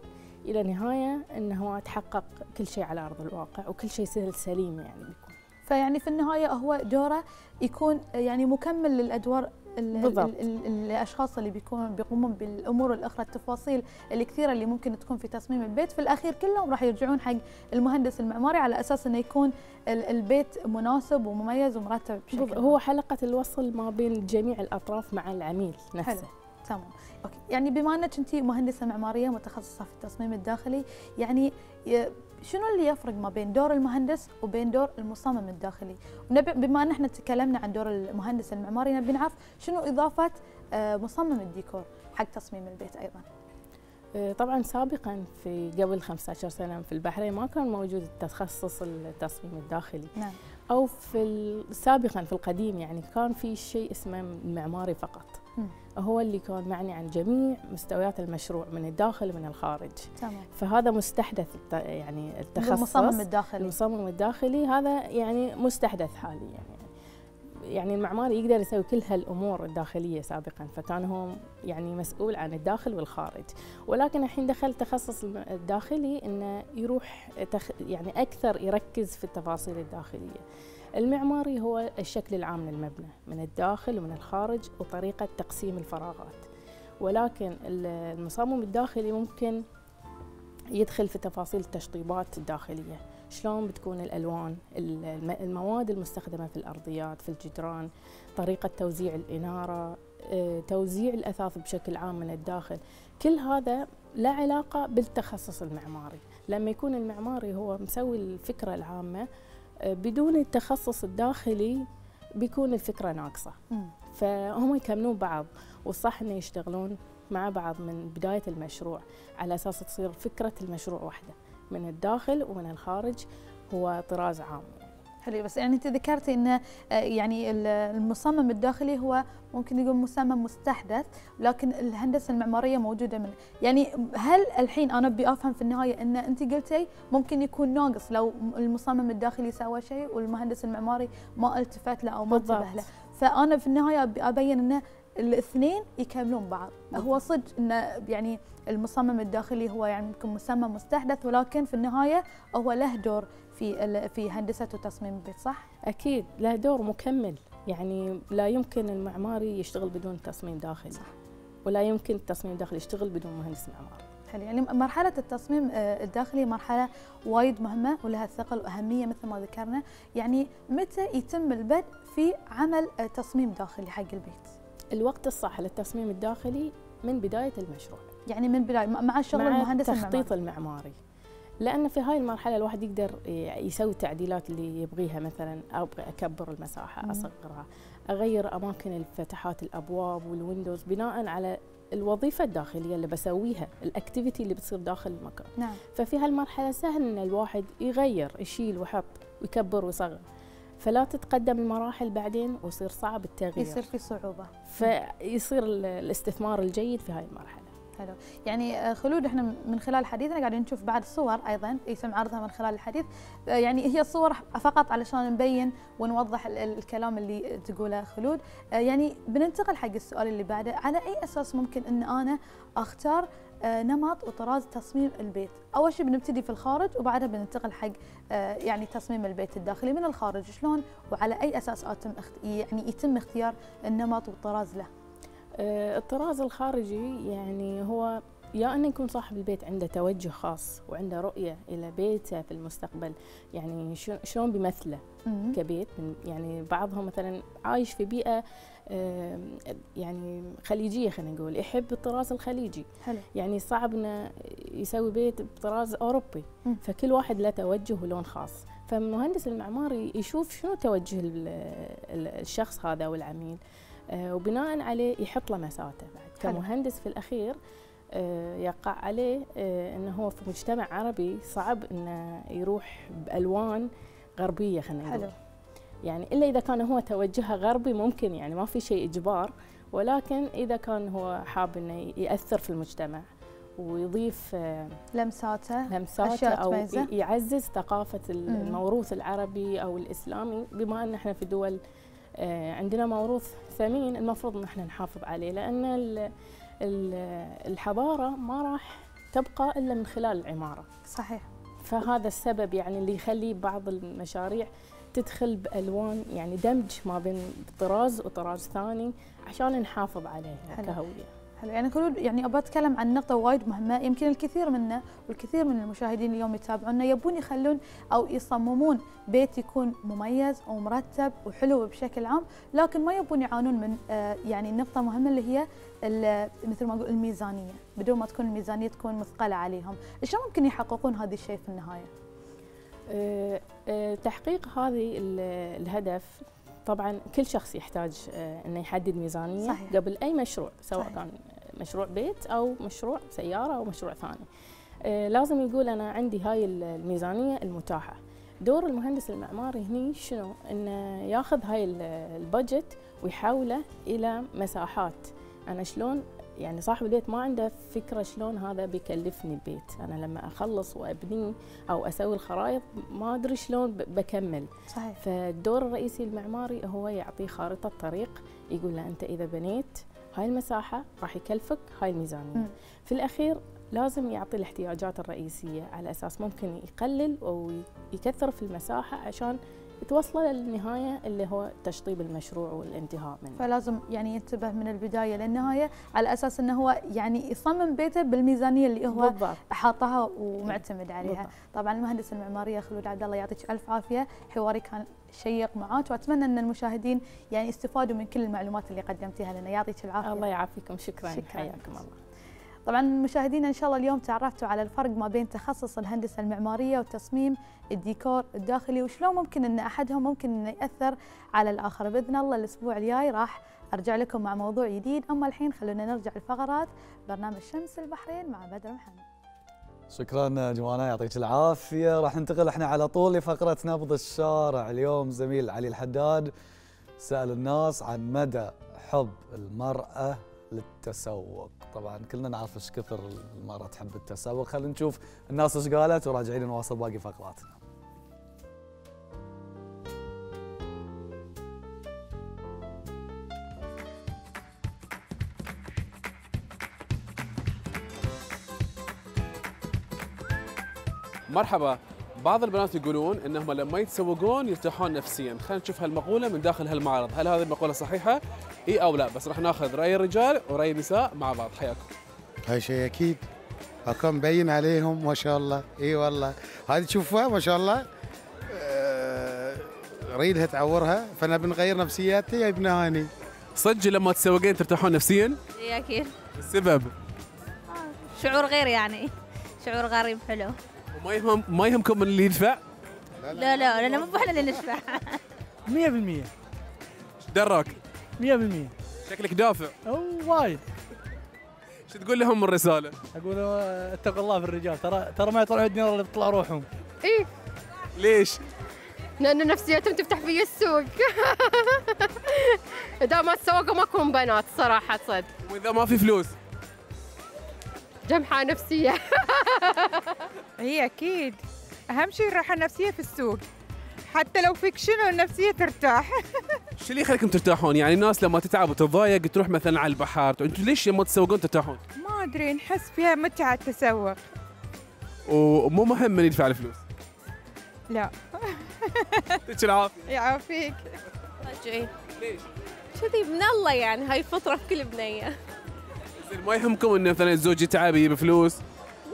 إلى نهاية أنه تحقق كل شيء على أرض الواقع وكل شيء سليم يعني بيكون فيعني في النهاية هو دوره يكون يعني مكمل للأدوار. الأشخاص اللي بيكونوا بيقومون بالأمور الأخرى التفاصيل الكثيره اللي ممكن تكون في تصميم البيت في الأخير كلهم راح يرجعون حق المهندس المعماري على أساس إنه يكون البيت مناسب ومميز ومرتب بشكل هو حلقة الوصل ما بين جميع الأطراف مع العميل نفسه. حلو. تمام. أوكي. يعني بما إنك أنت مهندسة معمارية متخصصة في التصميم الداخلي يعني شنو اللي يفرق ما بين دور المهندس وبين دور المصمم الداخلي؟ ونبي بما ان إحنا تكلمنا عن دور المهندس المعماري نبي نعرف شنو إضافة آه، مصمم الديكور حق تصميم البيت أيضا؟ آه، طبعا سابقا في قبل 15 سنة في البحرين ما كان موجود التخصص التصميم الداخلي. نعم. أو في سابقا في القديم يعني كان في شيء اسمه المعماري فقط. هو اللي كان معني عن جميع مستويات المشروع من الداخل ومن الخارج. تمام. فهذا مستحدث يعني التخصص. المصمم الداخلي. المصمم الداخلي. هذا يعني مستحدث حاليا. يعني يعني المعماري يقدر يسوي كل هالأمور الداخلية سابقا. فكان هو يعني مسؤول عن الداخل والخارج. ولكن الحين دخل التخصص الداخلي إنه يروح تخ يعني أكثر يركز في التفاصيل الداخلية. المعماري هو الشكل العام للمبنى من الداخل ومن الخارج وطريقة تقسيم الفراغات. ولكن المصمم الداخلي ممكن يدخل في تفاصيل التشطيبات الداخلية. شلون بتكون الألوان المواد المستخدمة في الأرضيات في الجدران طريقة توزيع الإنارة آه، توزيع الأثاث بشكل عام من الداخل. كل هذا لا علاقة بالتخصص المعماري. لما يكون المعماري هو مسوي الفكرة العامة بدون التخصص الداخلي بيكون الفكرة ناقصة. فهم يكملون بعض والصح إنه يشتغلون مع بعض من بداية المشروع على أساس تصير فكرة المشروع واحدة من الداخل ومن الخارج هو طراز عام. حلو بس يعني انت ذكرتي انه آه، يعني المصمم الداخلي هو ممكن يقول مسمى مستحدث لكن الهندسة المعمارية موجودة من يعني هل الحين أنا أبي أفهم في النهاية إن أنت قلتي ممكن يكون ناقص لو المصمم الداخلي سوى شيء والمهندس المعماري ما التفت له أو ما انتبه له. فأنا في النهاية أبي أبين انه الاثنين يكملون بعض. هو صدق انه يعني المصمم الداخلي هو يعني ممكن مسمى مستحدث ولكن في النهاية هو له دور. في في هندسة وتصميم البيت صح؟ أكيد. له دور مكمل. يعني لا يمكن المعماري يشتغل بدون تصميم داخلي. صح. ولا يمكن التصميم الداخلي يشتغل بدون مهندس معماري. حلو. يعني مرحلة التصميم آه، الداخلي مرحلة وايد مهمة ولها ثقل وأهمية مثل ما ذكرنا. يعني متى يتم البدء في عمل تصميم داخلي حق البيت؟ الوقت الصح للتصميم الداخلي من بداية المشروع. يعني من بداية مع شغل مع المهندس التخطيط المعماري, المعماري. لأن في هاي المرحلة الواحد يقدر يسوي التعديلات اللي يبغيها مثلا أبغى أكبر المساحة مم. أصغرها أغير أماكن الفتحات الأبواب وال windows بناء على الوظيفة الداخلية اللي بسويها ال activity اللي بتصير داخل المكان. نعم. ففي هالمرحلة سهل إن الواحد يغير يشيل ويحط ويكبر ويصغر. فلا تتقدم المراحل بعدين ويصير صعب التغيير. يصير في صعوبة. فيصير ال- الاستثمار الجيد في هاي المرحلة. حلو. يعني آه، خلود إحنا من خلال حديثنا قاعدين نشوف بعد صور أيضا يتم عرضها من خلال الحديث. آه، يعني هي صور فقط علشان نبين ونوضح ال- ال- الكلام اللي تقوله خلود. آه، يعني بننتقل حق السؤال اللي بعده. على أي أساس ممكن إن أنا أختار نمط وطراز تصميم البيت؟ أول شيء بنبتدي في الخارج وبعدها بننتقل حق يعني تصميم البيت الداخلي. من الخارج شلون؟ وعلى أي أساس اخت- يعني يتم اختيار النمط والطراز له؟ الطراز الخارجي يعني هو يا أن يكون صاحب البيت عنده توجه خاص وعنده رؤية إلى بيته في المستقبل يعني شلون بيمثله. كبيت؟ يعني بعضهم مثلا عايش في بيئة آه، يعني خليجية خلينا نقول يحب الطراز الخليجي. حلو. يعني صعب إنه يسوي بيت بطراز أوروبي. مم. فكل واحد له توجه ولون خاص. فالمهندس المعماري يشوف شنو توجه ال- ال- الشخص هذا أو العميل. آه، وبناء عليه يحط له مساته بعد. كمهندس في الأخير آه، يقع عليه آه، إنه هو في مجتمع عربي صعب إنه يروح بألوان غربية خلينا نقول حلو. يعني إلا إذا كان هو توجهه غربي ممكن يعني ما في شيء إجبار ولكن إذا كان هو حاب إنه يأثر في المجتمع ويضيف آه، لمساته لمساته أو تميزه. ي- يعزز ثقافة. الموروث العربي أو الإسلامي بما إن إحنا في دول آه، عندنا موروث ثمين المفروض إن إحنا نحافظ عليه لأن ال- ال- الحضارة ما راح تبقى إلا من خلال العمارة. صحيح. فهذا السبب يعني اللي يخلي بعض المشاريع تدخل بألوان يعني دمج ما بين طراز وطراز ثاني عشان نحافظ عليها. كهوية. حلو يعني خلود يعني أبغى أتكلم عن نقطة وايد مهمة يمكن الكثير منا والكثير من المشاهدين اليوم يتابعونا يبون يخلون أو يصممون بيت يكون مميز ومرتب وحلو بشكل عام لكن ما يبون يعانون من آه يعني نقطة مهمة اللي هي مثل ما أقول الميزانية بدون ما تكون الميزانية تكون مثقلة عليهم شلون ممكن يحققون هذا الشيء في النهاية آه، آه، تحقيق هذه ال- الهدف طبعا كل شخص يحتاج إنه يحدد ميزانية صحيح. قبل أي مشروع سواء صحيح. كان مشروع بيت أو مشروع سيارة أو مشروع ثاني. آه، لازم يقول أنا عندي هاي ال- الميزانية المتاحة. دور المهندس المعماري هني شنو؟ إنه ياخذ هاي ال- البادجت ويحوله إلى مساحات. أنا شلون؟ يعني صاحب البيت ما عنده فكرة شلون هذا بيكلفني البيت. أنا لما أخلص وابنيه أو أسوي الخرائط ما أدري شلون بكمل. صحيح. فالدور الرئيسي المعماري هو يعطيه خارطة طريق يقول له أنت إذا بنيت هاي المساحة راح يكلفك هاي الميزانية. مم. في الأخير لازم يعطي الاحتياجات الرئيسية على أساس ممكن يقلل أو يكثر في المساحة عشان يتوصل للنهاية اللي هو تشطيب المشروع والانتهاء منه. فلازم يعني ينتبه من البداية للنهاية على أساس إنه هو يعني يصمم بيته بالميزانية اللي هو بالضبط. حاطها ومعتمد عليها. بالضبط. طبعا المهندس المعمارية خلود عبد الله يعطيك ألف عافية. حواري كان شيق معاك وأتمنى أن المشاهدين يعني يستفادوا من كل المعلومات اللي قدمتيها لنا. يعطيك العافية. الله يعافيكم. شكرا, شكراً. حياكم الله. طبعا مشاهدينا إن شاء الله اليوم تعرفتوا على الفرق ما بين تخصص الهندسة المعمارية وتصميم الديكور الداخلي وشلون ممكن أن أحدهم ممكن انه يأثر على الآخر. بإذن الله الأسبوع الجاي راح أرجع لكم مع موضوع جديد. أما الحين خلونا نرجع الفقرات برنامج شمس البحرين مع بدر محمد. شكرا جوانا يعطيك العافية. راح ننتقل إحنا على طول لفقرة نبض الشارع. اليوم زميل علي الحداد سأل الناس عن مدى حب المرأة للتسوق. طبعا كلنا نعرف إيش كثر المرأة تحب التسوق. خلينا نشوف الناس إيش قالت وراجعين نواصل باقي فقراتنا. مرحبا. بعض البنات يقولون إنهم لما يتسوقون يرتاحون نفسيا. خلينا نشوف هالمقولة من داخل هالمعرض هل هذه المقوله صحيحة؟ إي أو لا. بس راح ناخذ رأي الرجال ورأي النساء مع بعض. حياكم. هاي شيء أكيد. أكون مبين عليهم ما شاء الله. إي والله. هذه تشوفها ما شاء الله. آه، ريدها تعورها. فأنا بنغير نفسياتي يا ابن هاني. صدق لما تسوقين ترتاحون نفسيا؟ إي أكيد. السبب؟ شعور غير يعني. شعور غريب حلو. ما يهم ما يهمكم من اللي يدفع؟ لا لا لأن مو إحنا اللي ندفع. 100% دراك 100% شكلك دافع. أو وايد. شو تقول لهم الرسالة؟ أقول آه، اتقوا الله في الرجال. ترى ترى ما يطلعوا الدنيا الا بيطلع روحهم. إيه. ليش؟ لأن نفسيتهم تفتح في السوق. إذا ما تسوقوا ماكو بنات صراحة صد وإذا ما في فلوس؟ جمحة نفسية هي أكيد أهم شيء الراحة النفسية في السوق حتى لو فيك شنو النفسية ترتاح شو اللي يخليكم ترتاحون؟ يعني الناس لما تتعب وتتضايق تروح مثلا على البحر، أنتم ليش لما تسوقون ترتاحون؟ ما أدري نحس فيها متعة التسوق ومو مهم من يدفع الفلوس. لا يعطيك العافية. يعافيك رجعي ليش؟ كذي من الله يعني هاي فطره في كل بنية زين ما يهمكم إن مثلا الزوج يتعب يجيب فلوس؟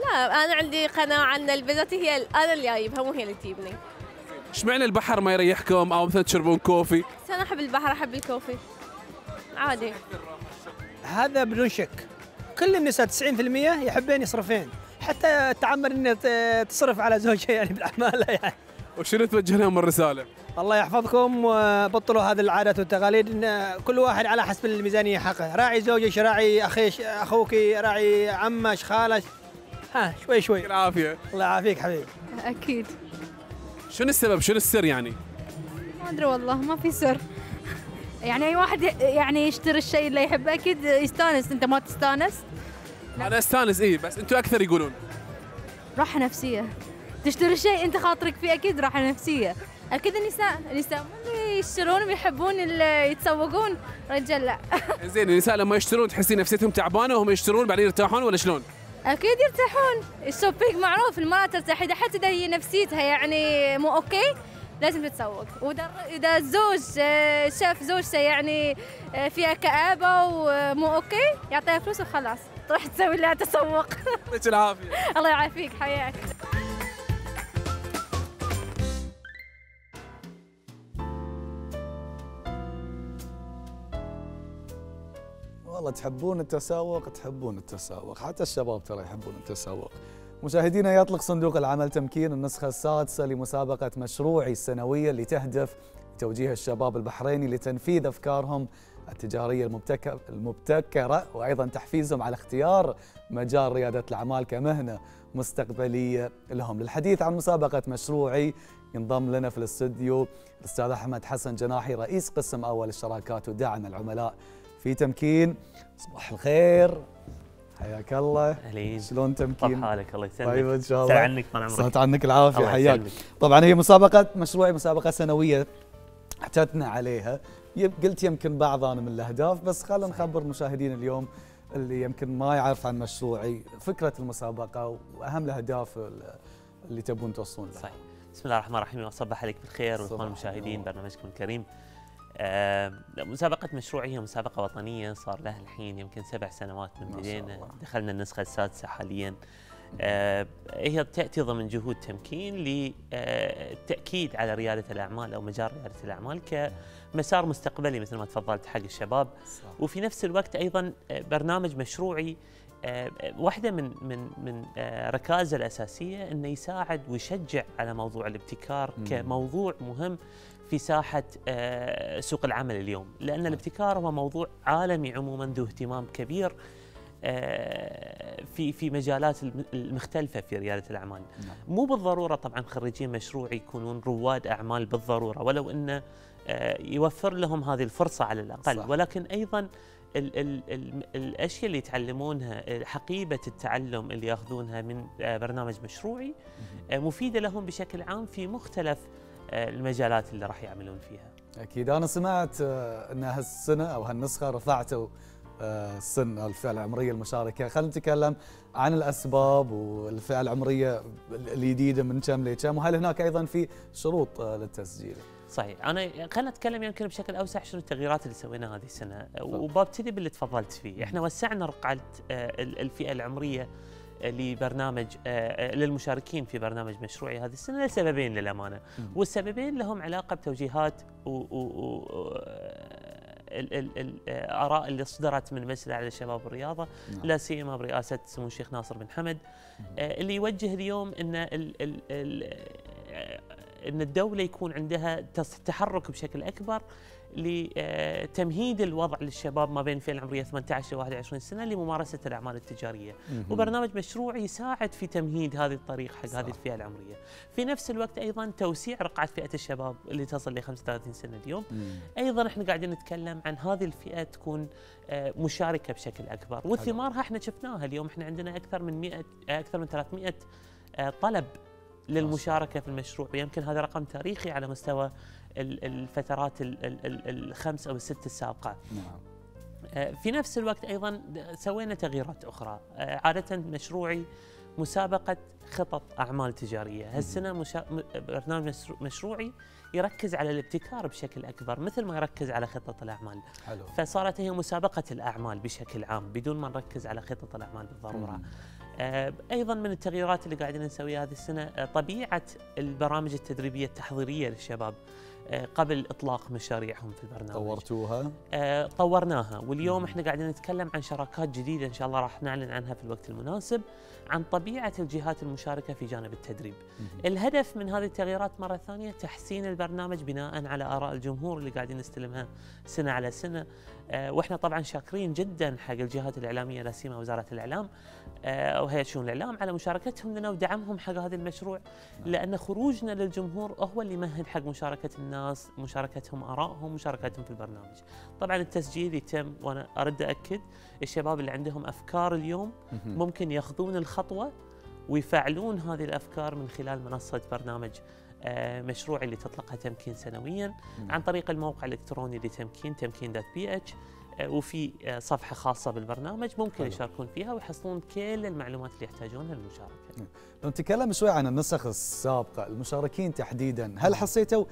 لا أنا عندي قناعة إن البنات هي أنا اللي جايبها مو هي اللي تجيبني. إيش معنى البحر ما يريحكم؟ أو مثلا تشربون كوفي؟ بس أنا أحب البحر أحب الكوفي. عادي. هذا بدون شك كل النساء 90% يحبين يصرفين. حتى تعمر ان ت- تصرف على زوجها يعني بالأعمال يعني. وشنو توجه لهم الرساله؟ الله يحفظكم وبطلوا هذه العادات والتقاليد. إن كل واحد على حسب الميزانية حقه. راعي زوجك راعي اخيش أخوك راعي عمك خالك. ها شوي شوي. العافية. الله يعافيك حبيبي. أكيد. شنو السبب؟ شنو السر يعني؟ ما أدري والله ما في سر. يعني أي واحد يعني يشتري الشيء اللي يحبه أكيد يستانس. أنت ما تستانس. أنا أستانس إيه بس أنتم أكثر يقولون. راحة نفسية. تشتري شيء انت خاطرك فيه أكيد راحة نفسية. أكيد النساء النساء مو اللي يشترون ويحبون يتسوقون. رجال لا. زين النساء لما يشترون تحسين نفسيتهم تعبانة وهم يشترون بعدين يرتاحون ولا شلون؟ أكيد يرتاحون. ال shopping معروف المرأة ترتاح. إذا حتى إذا هي نفسيتها يعني مو okay لازم تتسوق. وإذا إذا الزوج آه، شاف زوجته يعني آه، فيها كآبة ومو أوكي يعطيها فلوس وخلاص. تروح تسوي لها تسوق. يعطيك العافية. الله يعافيك حياك. والله تحبون التسوق تحبون التسوق. حتى الشباب ترى يحبون التسوق. مشاهدينا يطلق صندوق العمل تمكين النسخة السادسة لمسابقة مشروعي السنوية اللي تهدف توجيه الشباب البحريني لتنفيذ أفكارهم التجارية المبتكرة وأيضا تحفيزهم على اختيار مجال ريادة الأعمال كمهنة مستقبلية لهم. للحديث عن مسابقة مشروعي ينضم لنا في الاستوديو الأستاذ أحمد حسن جناحي رئيس قسم أول الشراكات ودعم العملاء في تمكين. صباح الخير. حياك الله. أهلين. شلون تمكين؟ طب حالك. الله يسلمك. طيب إن شاء الله. سلام عنك طال عمرك. صحت عنك العافية حياك. طبعا هي مسابقة مشروعي مسابقة سنوية اعتدنا عليها. قلت يمكن بعض أنا من الأهداف بس خلينا نخبر مشاهدينا اليوم اللي يمكن ما يعرف عن مشروعي فكرة المسابقة وأهم الأهداف ال- اللي تبون توصلون لها. صحيح. بسم الله الرحمن الرحيم. واصبح عليك بالخير. وإخوان المشاهدين برنامجكم الكريم. آه، مسابقة مشروعية مسابقة وطنية صار لها الحين يمكن سبع سنوات من بدينا. دخلنا النسخة السادسة حاليا. آه، هي تأتي ضمن جهود تمكين للتأكيد على ريادة الأعمال أو مجال ريادة الأعمال كمسار مستقبلي مثل ما تفضلت حق الشباب. وفي نفس الوقت أيضا آه، برنامج مشروعي آه، واحدة من من من آه، ركائزه الأساسية أنه يساعد ويشجع على موضوع الابتكار. كموضوع مهم في ساحة آه، سوق العمل اليوم. لأن الابتكار هو موضوع عالمي عموما ذو اهتمام كبير آه، في في مجالات الم- المختلفة في ريادة الأعمال. مو بالضرورة طبعا خريجين مشروع يكونون رواد أعمال بالضرورة ولو أنه آه، يوفر لهم هذه الفرصة على الأقل. صح. ولكن أيضا ال ال ال الأشياء اللي يتعلمونها حقيبة التعلم اللي يأخذونها من برنامج مشروعي مفيدة لهم بشكل عام في مختلف المجالات اللي راح يعملون فيها. أكيد. أنا سمعت آه، إن هالسنة أو هالنسخة رفعتوا آه، أو الفئة العمرية المشاركة. خلينا نتكلم عن الأسباب والفئة العمرية الجديدة من كم لكم وهل هناك أيضا في شروط آه، للتسجيل؟ صحيح. أنا خلينا نتكلم يمكن بشكل أوسع شنو التغييرات اللي سويناها هذه السنة. وببتدي باللي تفضلت فيه. إحنا وسعنا رقعة ال- الفئة العمرية لبرنامج آه، آه، للمشاركين في برنامج مشروعي هذه السنة لسببين للأمانة. والسببين لهم علاقة بتوجيهات و ال- الاراء اللي صدرت من مجلس الاعلى للشباب والرياضة نعم. لا سيما برئاسة سمو الشيخ ناصر بن حمد آه، اللي يوجه اليوم إن ال ال ال آه، إن الدولة يكون عندها تحرك بشكل أكبر لتمهيد الوضع للشباب ما بين الفئه العمريه 18 و 21 سنة لممارسة الأعمال التجارية. وبرنامج مشروعي يساعد في تمهيد هذه الطريق حق صح. هذه الفئة العمرية. في نفس الوقت أيضا توسيع رقعة فئة الشباب اللي تصل ل 35 سنة اليوم. مم. أيضا إحنا قاعدين نتكلم عن هذه الفئة تكون آه، مشاركة بشكل أكبر. وثمارها إحنا شفناها اليوم. إحنا عندنا أكثر من 100 آه، أكثر من 300 آه، طلب للمشاركة في المشروع. ويمكن هذا رقم تاريخي على مستوى الفترات ال- ال- ال- الخمس أو الست السابقة. نعم. آه، في نفس الوقت أيضا سوينا تغييرات أخرى. آه، عادة مشروعي مسابقة خطط أعمال تجارية. هالسنة مشا... برنامج مشرو- مشروعي يركز على الابتكار بشكل أكبر مثل ما يركز على خطط الأعمال. حلو. فصارت هي مسابقة الأعمال بشكل عام بدون ما نركز على خطط الأعمال بالضرورة. مم. آه، أيضا من التغييرات اللي قاعدين نسويها هذه السنة طبيعة البرامج التدريبية التحضيرية للشباب. قبل إطلاق مشاريعهم في البرنامج. طورتوها. آه، طورناها واليوم إحنا قاعدين نتكلم عن شراكات جديدة إن شاء الله راح نعلن عنها في الوقت المناسب عن طبيعة الجهات المشاركة في جانب التدريب. الهدف من هذه التغييرات مرة ثانية تحسين البرنامج بناء على آراء الجمهور اللي قاعدين نستلمها سنة على سنة. آه، وإحنا طبعا شاكرين جدا حق الجهات الإعلامية لا سيما وزارة الإعلام آه، وهيئة شؤون الإعلام على مشاركتهم لنا ودعمهم حق هذا المشروع لأن خروجنا للجمهور هو اللي يمهد حق مشاركة الناس مشاركتهم آرائهم مشاركتهم في البرنامج طبعا التسجيل يتم وأنا أرد اكد الشباب اللي عندهم أفكار اليوم. ممكن يأخذون الخطوة ويفعلون هذه الأفكار من خلال منصة برنامج آه، مشروعي اللي تطلقها تمكين سنويا عن طريق الموقع الإلكتروني لتمكين تمكين دوت بي اتش وفي آه، صفحة خاصة بالبرنامج ممكن حلو. يشاركون فيها ويحصلون كل المعلومات اللي يحتاجونها للمشاركة. لو نتكلم شوي عن النسخ السابقة المشاركين تحديدا. هل حسيتوا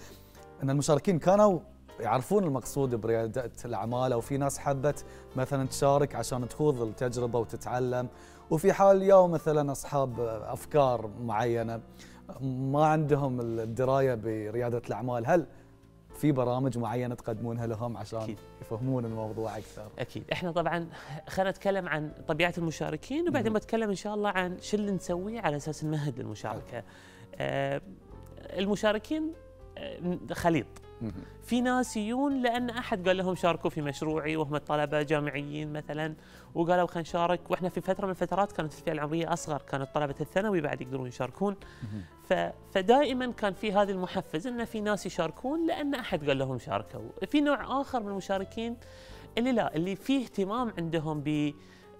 أن المشاركين كانوا يعرفون المقصود بريادة الأعمال أو في ناس حبت مثلا تشارك عشان تخوض التجربة وتتعلم؟ وفي حال اليوم مثلا أصحاب أفكار معينة ما عندهم الدراية بريادة الأعمال. هل في برامج معينة تقدمونها لهم عشان أكيد. يفهمون الموضوع أكثر؟ أكيد. إحنا طبعا خلينا نتكلم عن طبيعة المشاركين وبعدين بتكلم إن شاء الله عن شو اللي نسويه على أساس نمهد للمشاركة. آه المشاركين آه خليط. في ناس يجون لأن أحد قال لهم شاركوا في مشروعي وهم طلبه جامعيين مثلا وقالوا خلينا نشارك. وإحنا في فترة من الفترات كانت الفئة العمرية أصغر كانت طلبة الثانوي بعد يقدرون يشاركون. فدائما كان في هذا المحفز إن في ناس يشاركون لأن أحد قال لهم شاركوا. في نوع آخر من المشاركين اللي لا اللي فيه اهتمام عندهم ب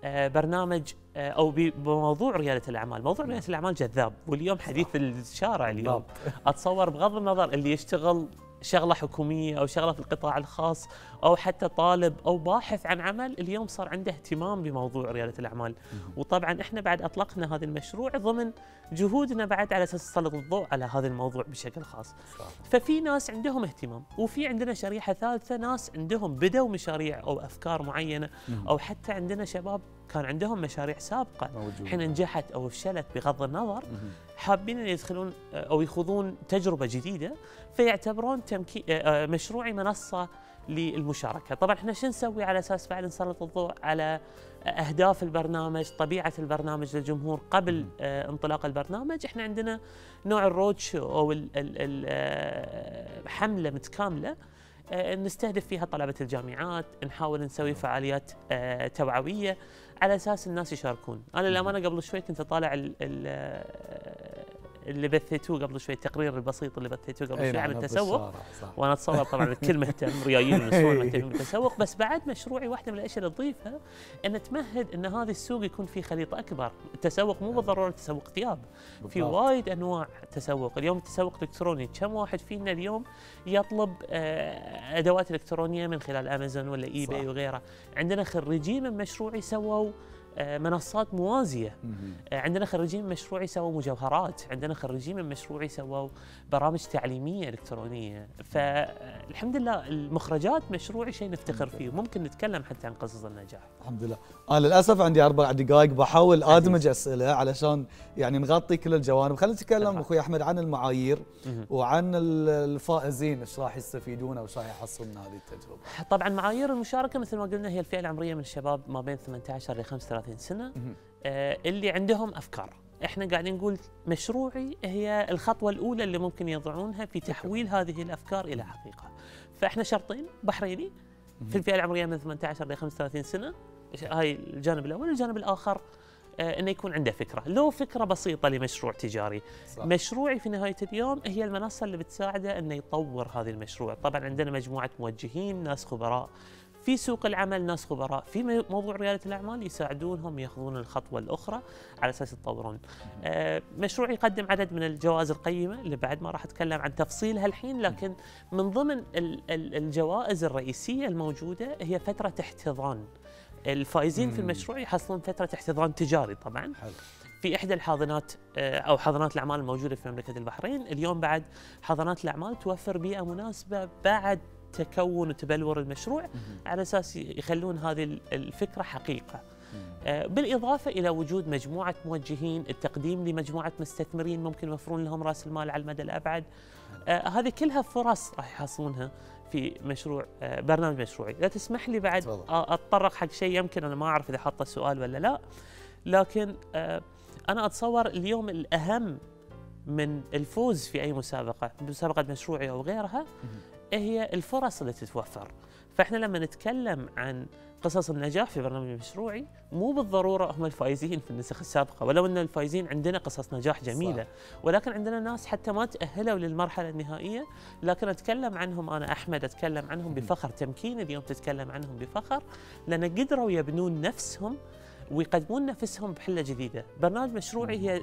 آه، برنامج آه، أو بموضوع ريادة الأعمال، موضوع ريادة الأعمال جذاب. واليوم حديث الشارع اليوم. أتصور بغض النظر اللي يشتغل شغلة حكومية أو شغلة في القطاع الخاص أو حتى طالب أو باحث عن عمل اليوم صار عنده اهتمام بموضوع ريادة الأعمال. وطبعا إحنا بعد أطلقنا هذا المشروع ضمن جهودنا بعد على أساس نسلط الضوء على هذا الموضوع بشكل خاص. ففي ناس عندهم اهتمام وفي عندنا شريحة ثالثة ناس عندهم بدوا مشاريع أو أفكار معينة. أو حتى عندنا شباب كان عندهم مشاريع سابقة. حين نجحت أو فشلت بغض النظر. حابين يدخلون آه، أو يخوضون تجربة جديدة فيعتبرون تمكي... آه، آه، مشروعي منصة للمشاركة، طبعا إحنا شو نسوي؟ على أساس بعد نسلط الضوء على أهداف البرنامج، طبيعة البرنامج للجمهور قبل انطلاق البرنامج، إحنا عندنا نوع الرود شو أو ال- ال- ال- حملة متكاملة آه، نستهدف فيها طلبة الجامعات، نحاول نسوي فعاليات توعوية. على أساس الناس يشاركون، أنا للأمانة قبل شوي كنت أطالع ال- ال- اللي بثيتوه قبل شوي التقرير البسيط اللي بثيتوه قبل شوي نعم، عن نبض التسوق. وأنا أتصور طبعا الكل مهتم ريايين مهتمين بالتسوق. بس بعد مشروعي واحدة من الأشياء اللي تضيفها إن تمهد إن هذا السوق يكون فيه خليط أكبر، التسوق مو بالضرورة تسوق ثياب، في. وايد أنواع تسوق، اليوم التسوق الإلكتروني كم واحد فينا اليوم يطلب آه، أدوات إلكترونية من خلال امازون ولا اي باي. وغيره، عندنا خريجين من مشروعي سووا منصات موازية. آه، عندنا خريجين من مشروعي سووا مجوهرات عندنا خريجين من مشروعي سووا برامج تعليمية إلكترونية. فالحمد لله المخرجات مشروعي شيء نفتخر فيه. وممكن نتكلم حتى عن قصص النجاح. الحمد لله. أنا للأسف عندي أربع دقائق بحاول آدمج أسئلة علشان يعني نغطي كل الجوانب. خلينا نتكلم أخوي أحمد عن المعايير وعن ال- الفائزين إيش راح يستفيدون وايش راح يحصلون من هذه التجربة؟ طبعا معايير المشاركة مثل ما قلنا هي الفئة العمرية من الشباب ما بين 18 ل 35 سنه آه، اللي عندهم أفكار. إحنا قاعدين نقول مشروعي هي الخطوة الأولى اللي ممكن يضعونها في تحويل هذه الأفكار إلى حقيقة. فإحنا شرطين بحريني في الفئة العمرية من 18 ل 35 سنة. هاي الجانب الأول. الجانب الآخر آه، إنه يكون عنده فكرة. لو فكرة بسيطة لمشروع تجاري. صح. مشروعي في نهاية اليوم هي المنصة اللي بتساعده إنه يطور هذا المشروع. طبعا عندنا مجموعة موجهين ناس خبراء. في سوق العمل ناس خبراء في مو- موضوع ريادة الأعمال يساعدونهم يأخذون الخطوة الأخرى على أساس يتطورون. آه، مشروع يقدم عدد من الجوائز القيمة اللي بعد ما راح أتكلم عن تفصيلها الحين لكن من ضمن ال- ال- الجوائز الرئيسية الموجودة هي فترة احتضان. الفائزين في. المشروع يحصلون فترة احتضان تجاري طبعا. في إحدى الحاضنات آه، أو حاضنات الأعمال الموجودة في مملكة البحرين اليوم بعد حاضنات الأعمال توفر بيئة مناسبة بعد تكون وتبلور المشروع على أساس يخلون هذه ال- الفكرة حقيقة. آه، بالإضافة إلى وجود مجموعة موجهين التقديم لمجموعة مستثمرين ممكن يوفرون لهم رأس المال على المدى الأبعد. آه، هذه كلها فرص راح يحصلونها في مشروع آه، برنامج مشروعي. لا تسمح لي بعد أتطرق حق شيء يمكن أنا ما أعرف إذا حاطه السؤال ولا لا. لكن أنا أتصور اليوم الأهم من الفوز في أي مسابقة مسابقة مشروعي أو غيرها هي الفرص اللي تتوفر. فإحنا لما نتكلم عن قصص النجاح في برنامج مشروعي مو بالضرورة هم الفائزين في النسخ السابقة ولو إن الفائزين عندنا قصص نجاح جميلة صح. ولكن عندنا ناس حتى ما تأهلوا للمرحلة النهائية. لكن أتكلم عنهم أنا أحمد أتكلم عنهم بفخر. تمكين اليوم تتكلم عنهم بفخر لأن قدروا يبنون نفسهم ويقدمون نفسهم بحلة جديدة. برنامج مشروعي هي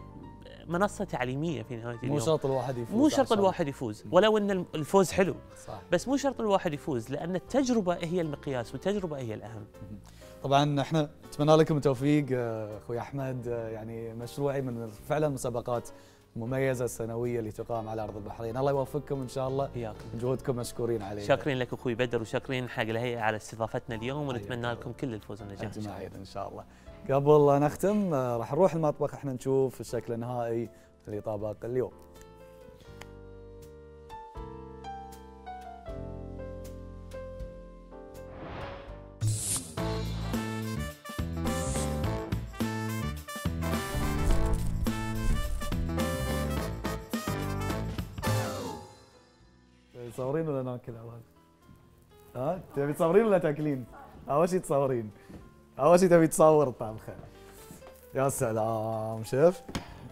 منصة تعليمية في نهاية اليوم. مو شرط الواحد يفوز مو شرط الواحد يفوز ولو إن الفوز حلو صح. بس مو شرط الواحد يفوز لأن التجربة هي المقياس والتجربة هي الأهم. طبعا إحنا نتمنى لكم التوفيق آه، أخوي أحمد آه، يعني مشروعي من فعلا المسابقات المميزه السنوية اللي تقام على أرض البحرين. الله يوفقكم إن شاء الله. وياكم جهودكم مشكورين عليه شاكرين لك أخوي بدر وشاكرين حق الهيئة على استضافتنا اليوم ونتمنى لكم كل الفوز والنجاح. أجمعين إن شاء الله. قبل نختم آه، راح نروح المطبخ إحنا نشوف الشكل النهائي لطبق اليوم تصورين ولا ناكل أول؟ ها تبي تصورين ولا تاكلين؟ أول شيء تصورين أول شيء تبي تصور الطبخه يا سلام شوف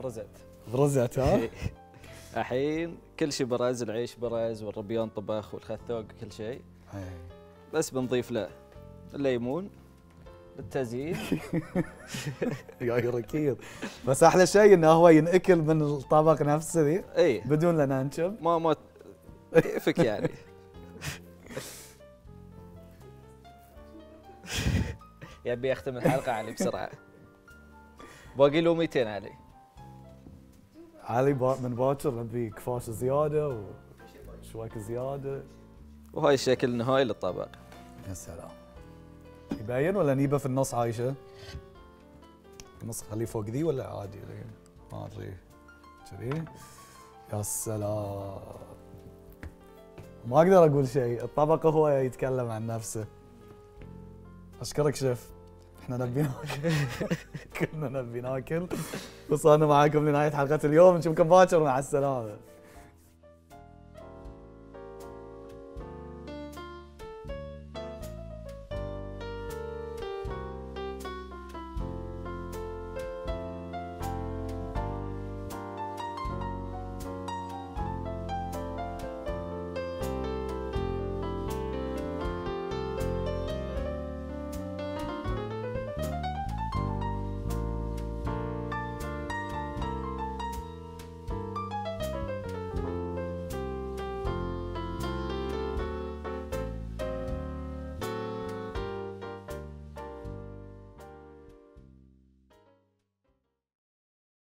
برزت. برزت ها؟ الحين كل شيء برز العيش برز والربيان طبخ والخثوق كل شيء بس بنضيف له الليمون للتزيين يا ركيض. بس أحلى شيء إنه هو ينأكل من الطبق نفسه ذي اي بدون لا ننشب ما ما كيفك يعني. يبي اختم الحلقة علي بسرعة. باقي له 200 علي. علي با من باكر نبي كفاش زيادة وشويك زيادة. وهاي الشكل النهائي للطبق. يا سلام. يبين ولا نيبة في النص عايشة؟ النص خليه فوق ذي ولا عادي؟ ما أدري. كذي يا سلام. ما أقدر أقول شيء. الطبق هو يتكلم عن نفسه. أشكرك شيف. إحنا نبي كنا نبي ناكل. وصلنا معاكم لنهاية حلقة اليوم. نشوفكم باكر. مع السلامة.